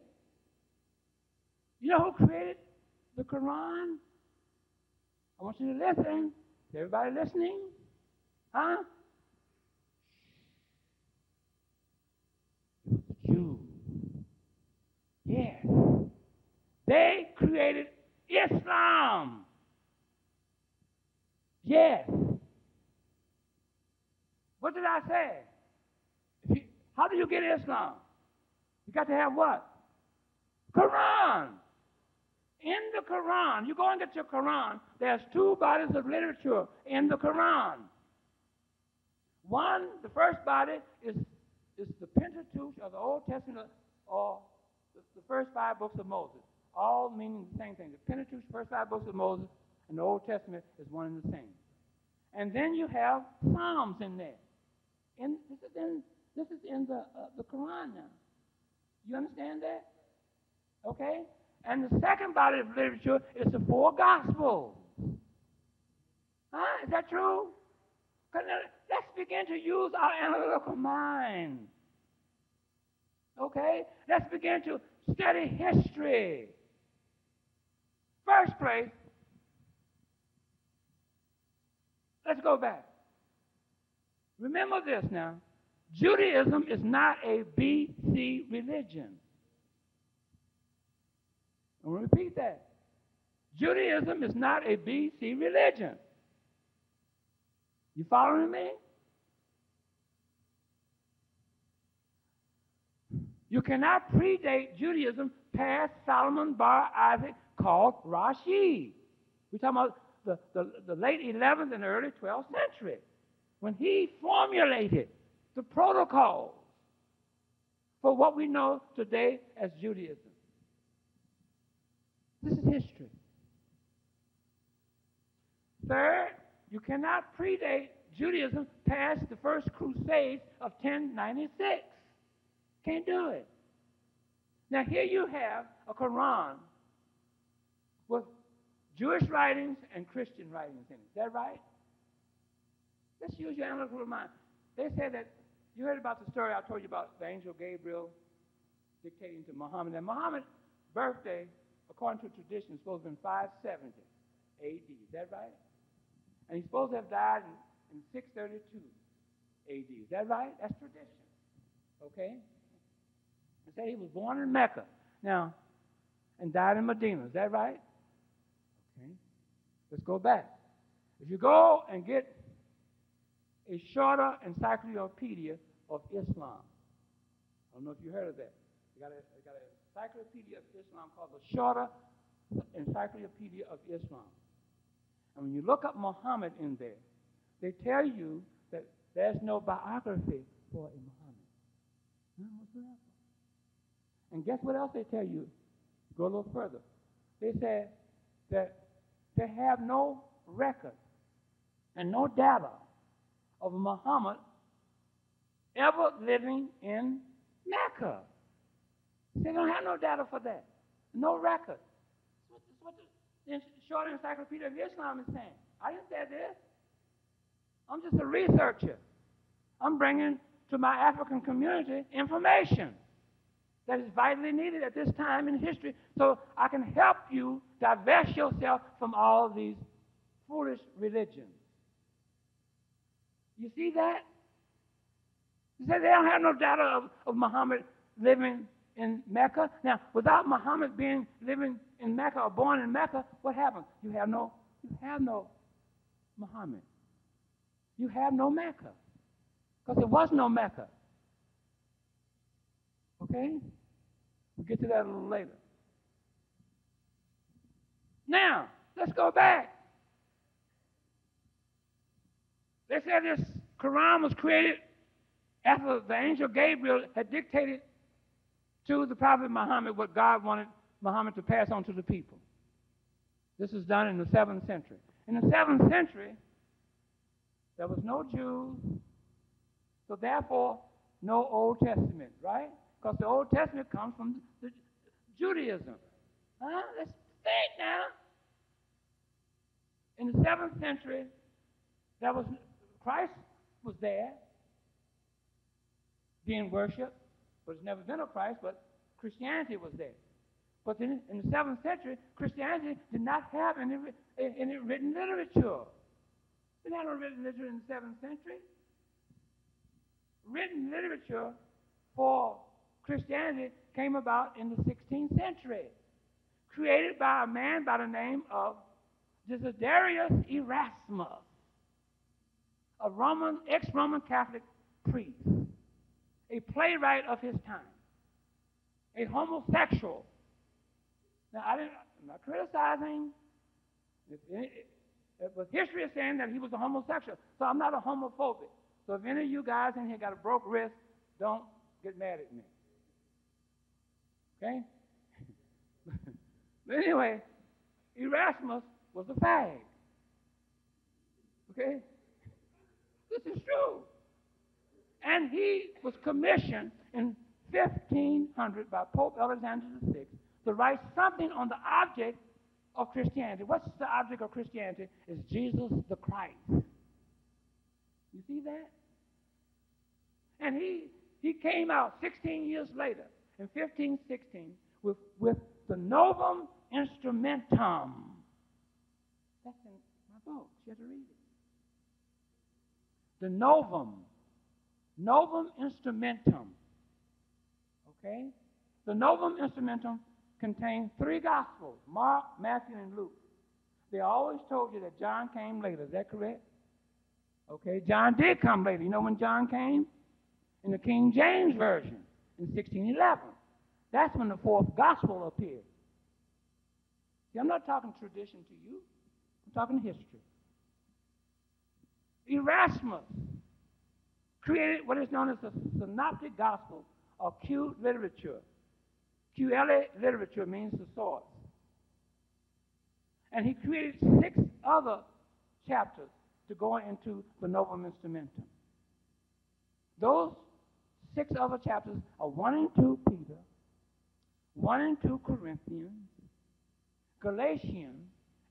You know who created the Quran? I want you to listen. Is everybody listening? Huh? Yes. They created Islam. Yes. What did I say? How do you get Islam? You got to have what? Quran. In the Quran, you go and get your Quran, there's two bodies of literature in the Quran. One, the first body is, is the Pentateuch or the Old Testament or the, the first five books of Moses, all meaning the same thing. The Pentateuch, first five books of Moses, and the Old Testament is one and the same. And then you have Psalms in there. And this is in, this is in the, uh, the Quran now. You understand that? Okay? And the second body of literature is the four Gospels. Huh? Is that true? Let's begin to use our analytical mind. Okay? Let's begin to study history. First place, let's go back. Remember this now. Judaism is not a BC religion. I'm going to repeat that. Judaism is not a BC religion. You following me? You cannot predate Judaism past Solomon bar Isaac called Rashi. We're talking about the, the, the late 11th and early 12th century when he formulated the protocols for what we know today as Judaism. This is history. Third, you cannot predate Judaism past the first crusade of 1096. Can't do it. Now, here you have a Quran with Jewish writings and Christian writings in it. Is that right? Let's use your analytical mind. They said that you heard about the story I told you about the angel Gabriel dictating to Muhammad. And Muhammad's birthday, according to tradition, is supposed to have been 570 AD. Is that right? And he's supposed to have died in, in 632 AD. Is that right? That's tradition. Okay? They say he was born in Mecca. Now, and died in Medina. Is that right? Okay. Let's go back. If you go and get a shorter encyclopedia of Islam, I don't know if you heard of that. You got, a, you got encyclopedia of Islam called the Shorter Encyclopedia of Islam. And when you look up Muhammad in there, they tell you that there's no biography for a Muhammad. And guess what else they tell you? Go a little further. They say that they have no record and no data of Muhammad ever living in Mecca. They don't have no data for that. No record. That's what the short encyclopedia of Islam is saying. I didn't say this. I'm just a researcher. I'm bringing to my African community information that is vitally needed at this time in history so I can help you divest yourself from all these foolish religions. You see that? You say they don't have no data of, of Muhammad living in Mecca. Now, without Muhammad being living in Mecca or born in Mecca, what happens? You have no, you have no Muhammad. You have no Mecca. Because there was no Mecca. Okay? We'll get to that a little later. Now, let's go back. They said this Quran was created after the angel Gabriel had dictated to the Prophet Muhammad what God wanted Muhammad to pass on to the people. This was done in the 7th century. In the 7th century, there was no Jews, so therefore, no Old Testament, right? Because the Old Testament comes from the, Judaism. Huh? Let's think now. In the 7th century, there was Christ was there being worshiped, but it's never been a Christ, but Christianity was there. But in, in the seventh century, Christianity did not have any, any written literature. We didn't no written literature in the seventh century. Written literature for Christianity came about in the 16th century, created by a man by the name of Desiderius Erasmus, a Roman, ex-Roman Catholic priest, a playwright of his time, a homosexual. Now, I didn't, I'm not criticizing. but history is saying that he was a homosexual, so I'm not a homophobic. So if any of you guys in here got a broke wrist, don't get mad at me. Okay? *laughs* but anyway, Erasmus was a fag. Okay? This is true. And he was commissioned in 1500 by Pope Alexander VI to write something on the object of Christianity. What's the object of Christianity? Is Jesus the Christ. You see that? And he, he came out 16 years later, in 1516, with, with the Novum Instrumentum. That's in my book. You have to read it. The Novum. Novum Instrumentum. Okay? The Novum Instrumentum contains three Gospels Mark, Matthew, and Luke. They always told you that John came later. Is that correct? Okay, John did come later. You know when John came? In the King James Version in 1611. That's when the fourth gospel appeared. See, I'm not talking tradition to you, I'm talking history. Erasmus created what is known as the Synoptic Gospel or Q literature. QL literature means the source. And he created six other chapters to go into the Novum Instrumentum. Those six other chapters are 1 and 2 Peter, 1 and 2 Corinthians, Galatians,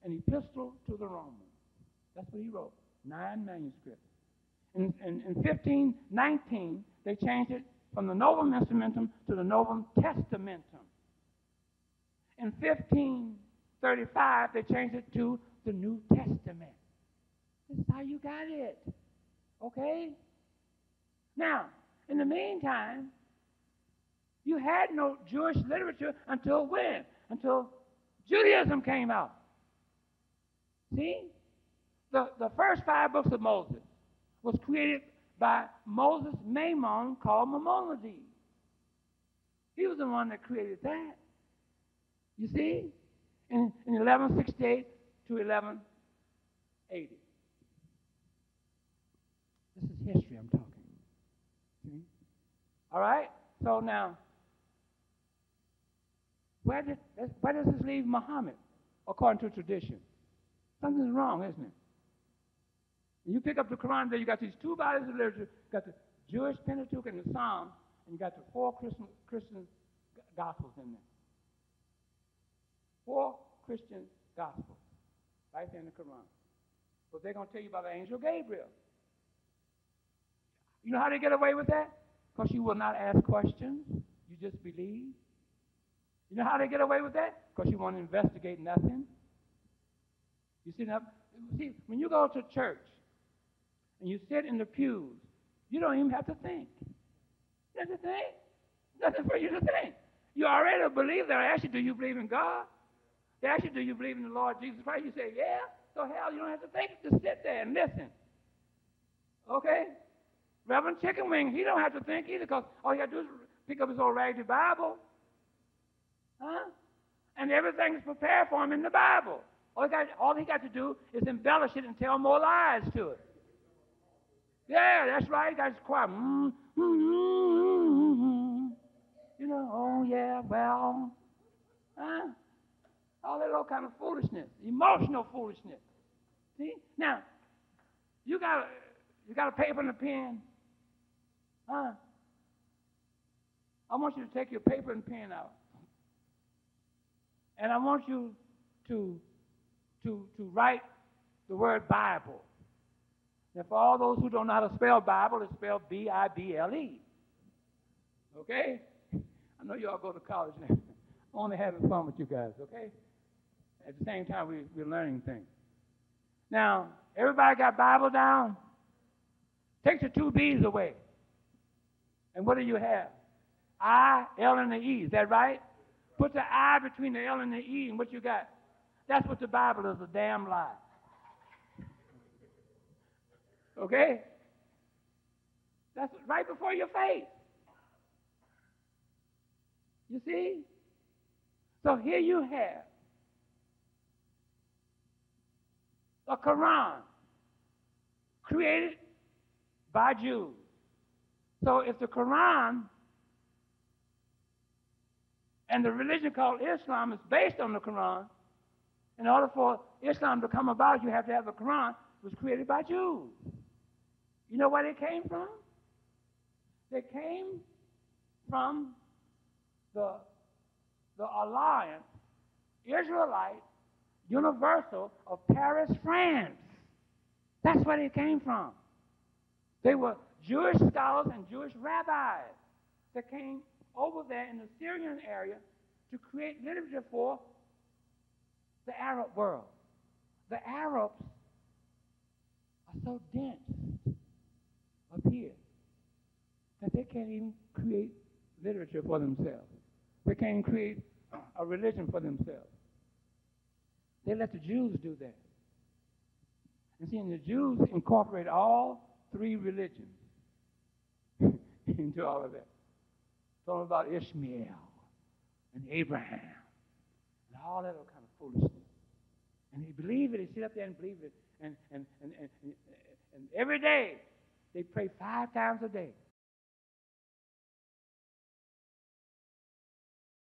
and Epistle to the Romans. That's what he wrote. Nine manuscripts. In, in, in 1519, they changed it from the Novum Instrumentum to the Novum Testamentum. In 1535, they changed it to the New Testament. This is how you got it. Okay? Now, in the meantime, you had no Jewish literature until when? Until Judaism came out. See? The, the first five books of Moses was created by Moses' Maimon called Maimonides. He was the one that created that. You see? In, in 1168 to 1180. This is history I'm talking. See? All right? So now, where, did, where does this leave Muhammad, according to tradition? Something's wrong, isn't it? You pick up the Quran, there you got these two bodies of literature. You got the Jewish Pentateuch and the Psalms, and you got the four Christian, Christian Gospels in there. Four Christian Gospels, right there in the Quran. But they're going to tell you about the angel Gabriel. You know how they get away with that? Because you will not ask questions. You just believe. You know how they get away with that? Because you want to investigate nothing. You see, now, see, when you go to church and you sit in the pews, you don't even have to think. Have to think. Nothing for you to think. You already believe that. I ask you, do you believe in God? They ask you, do you believe in the Lord Jesus Christ? You say, yeah. So hell, you don't have to think. Just sit there and listen. Okay? Reverend Chickenwing, he don't have to think either because all he got to do is pick up his old raggedy Bible. Huh? And everything is prepared for him in the Bible. All he, got, all he got to do is embellish it and tell more lies to it. Yeah, that's right. That's got his choir. Mm, mm, mm, you know, oh, yeah, well. Huh? All that little kind of foolishness, emotional foolishness. See? Now, you got, you got a paper and a pen. Huh? I want you to take your paper and pen out. And I want you to, to, to write the word Bible. Now, for all those who don't know how to spell Bible, it's spelled B I B L E. Okay? I know you all go to college now. I'm *laughs* only having fun with you guys, okay? At the same time, we, we're learning things. Now, everybody got Bible down? Take the two B's away. And what do you have? I, L, and the E. Is that right? Put the I between the L and the E, and what you got? That's what the Bible is a damn lie. Okay? That's right before your face. You see? So here you have the Quran created by Jews. So if the Quran and the religion called Islam is based on the Quran, in order for Islam to come about, you have to have the Quran was created by Jews. You know where they came from? They came from the, the alliance, Israelite, universal of Paris, France. That's where they came from. They were Jewish scholars and Jewish rabbis that came over there in the Syrian area to create literature for the Arab world. The Arabs are so dense here that they can't even create literature for themselves. They can't create a religion for themselves. They let the Jews do that. And see, and the Jews incorporate all three religions *laughs* into all of that. Talking about Ishmael and Abraham and all that other kind of foolishness. And they believe it, they sit up there and believe it. And, and, and, and, and every day they pray five times a day.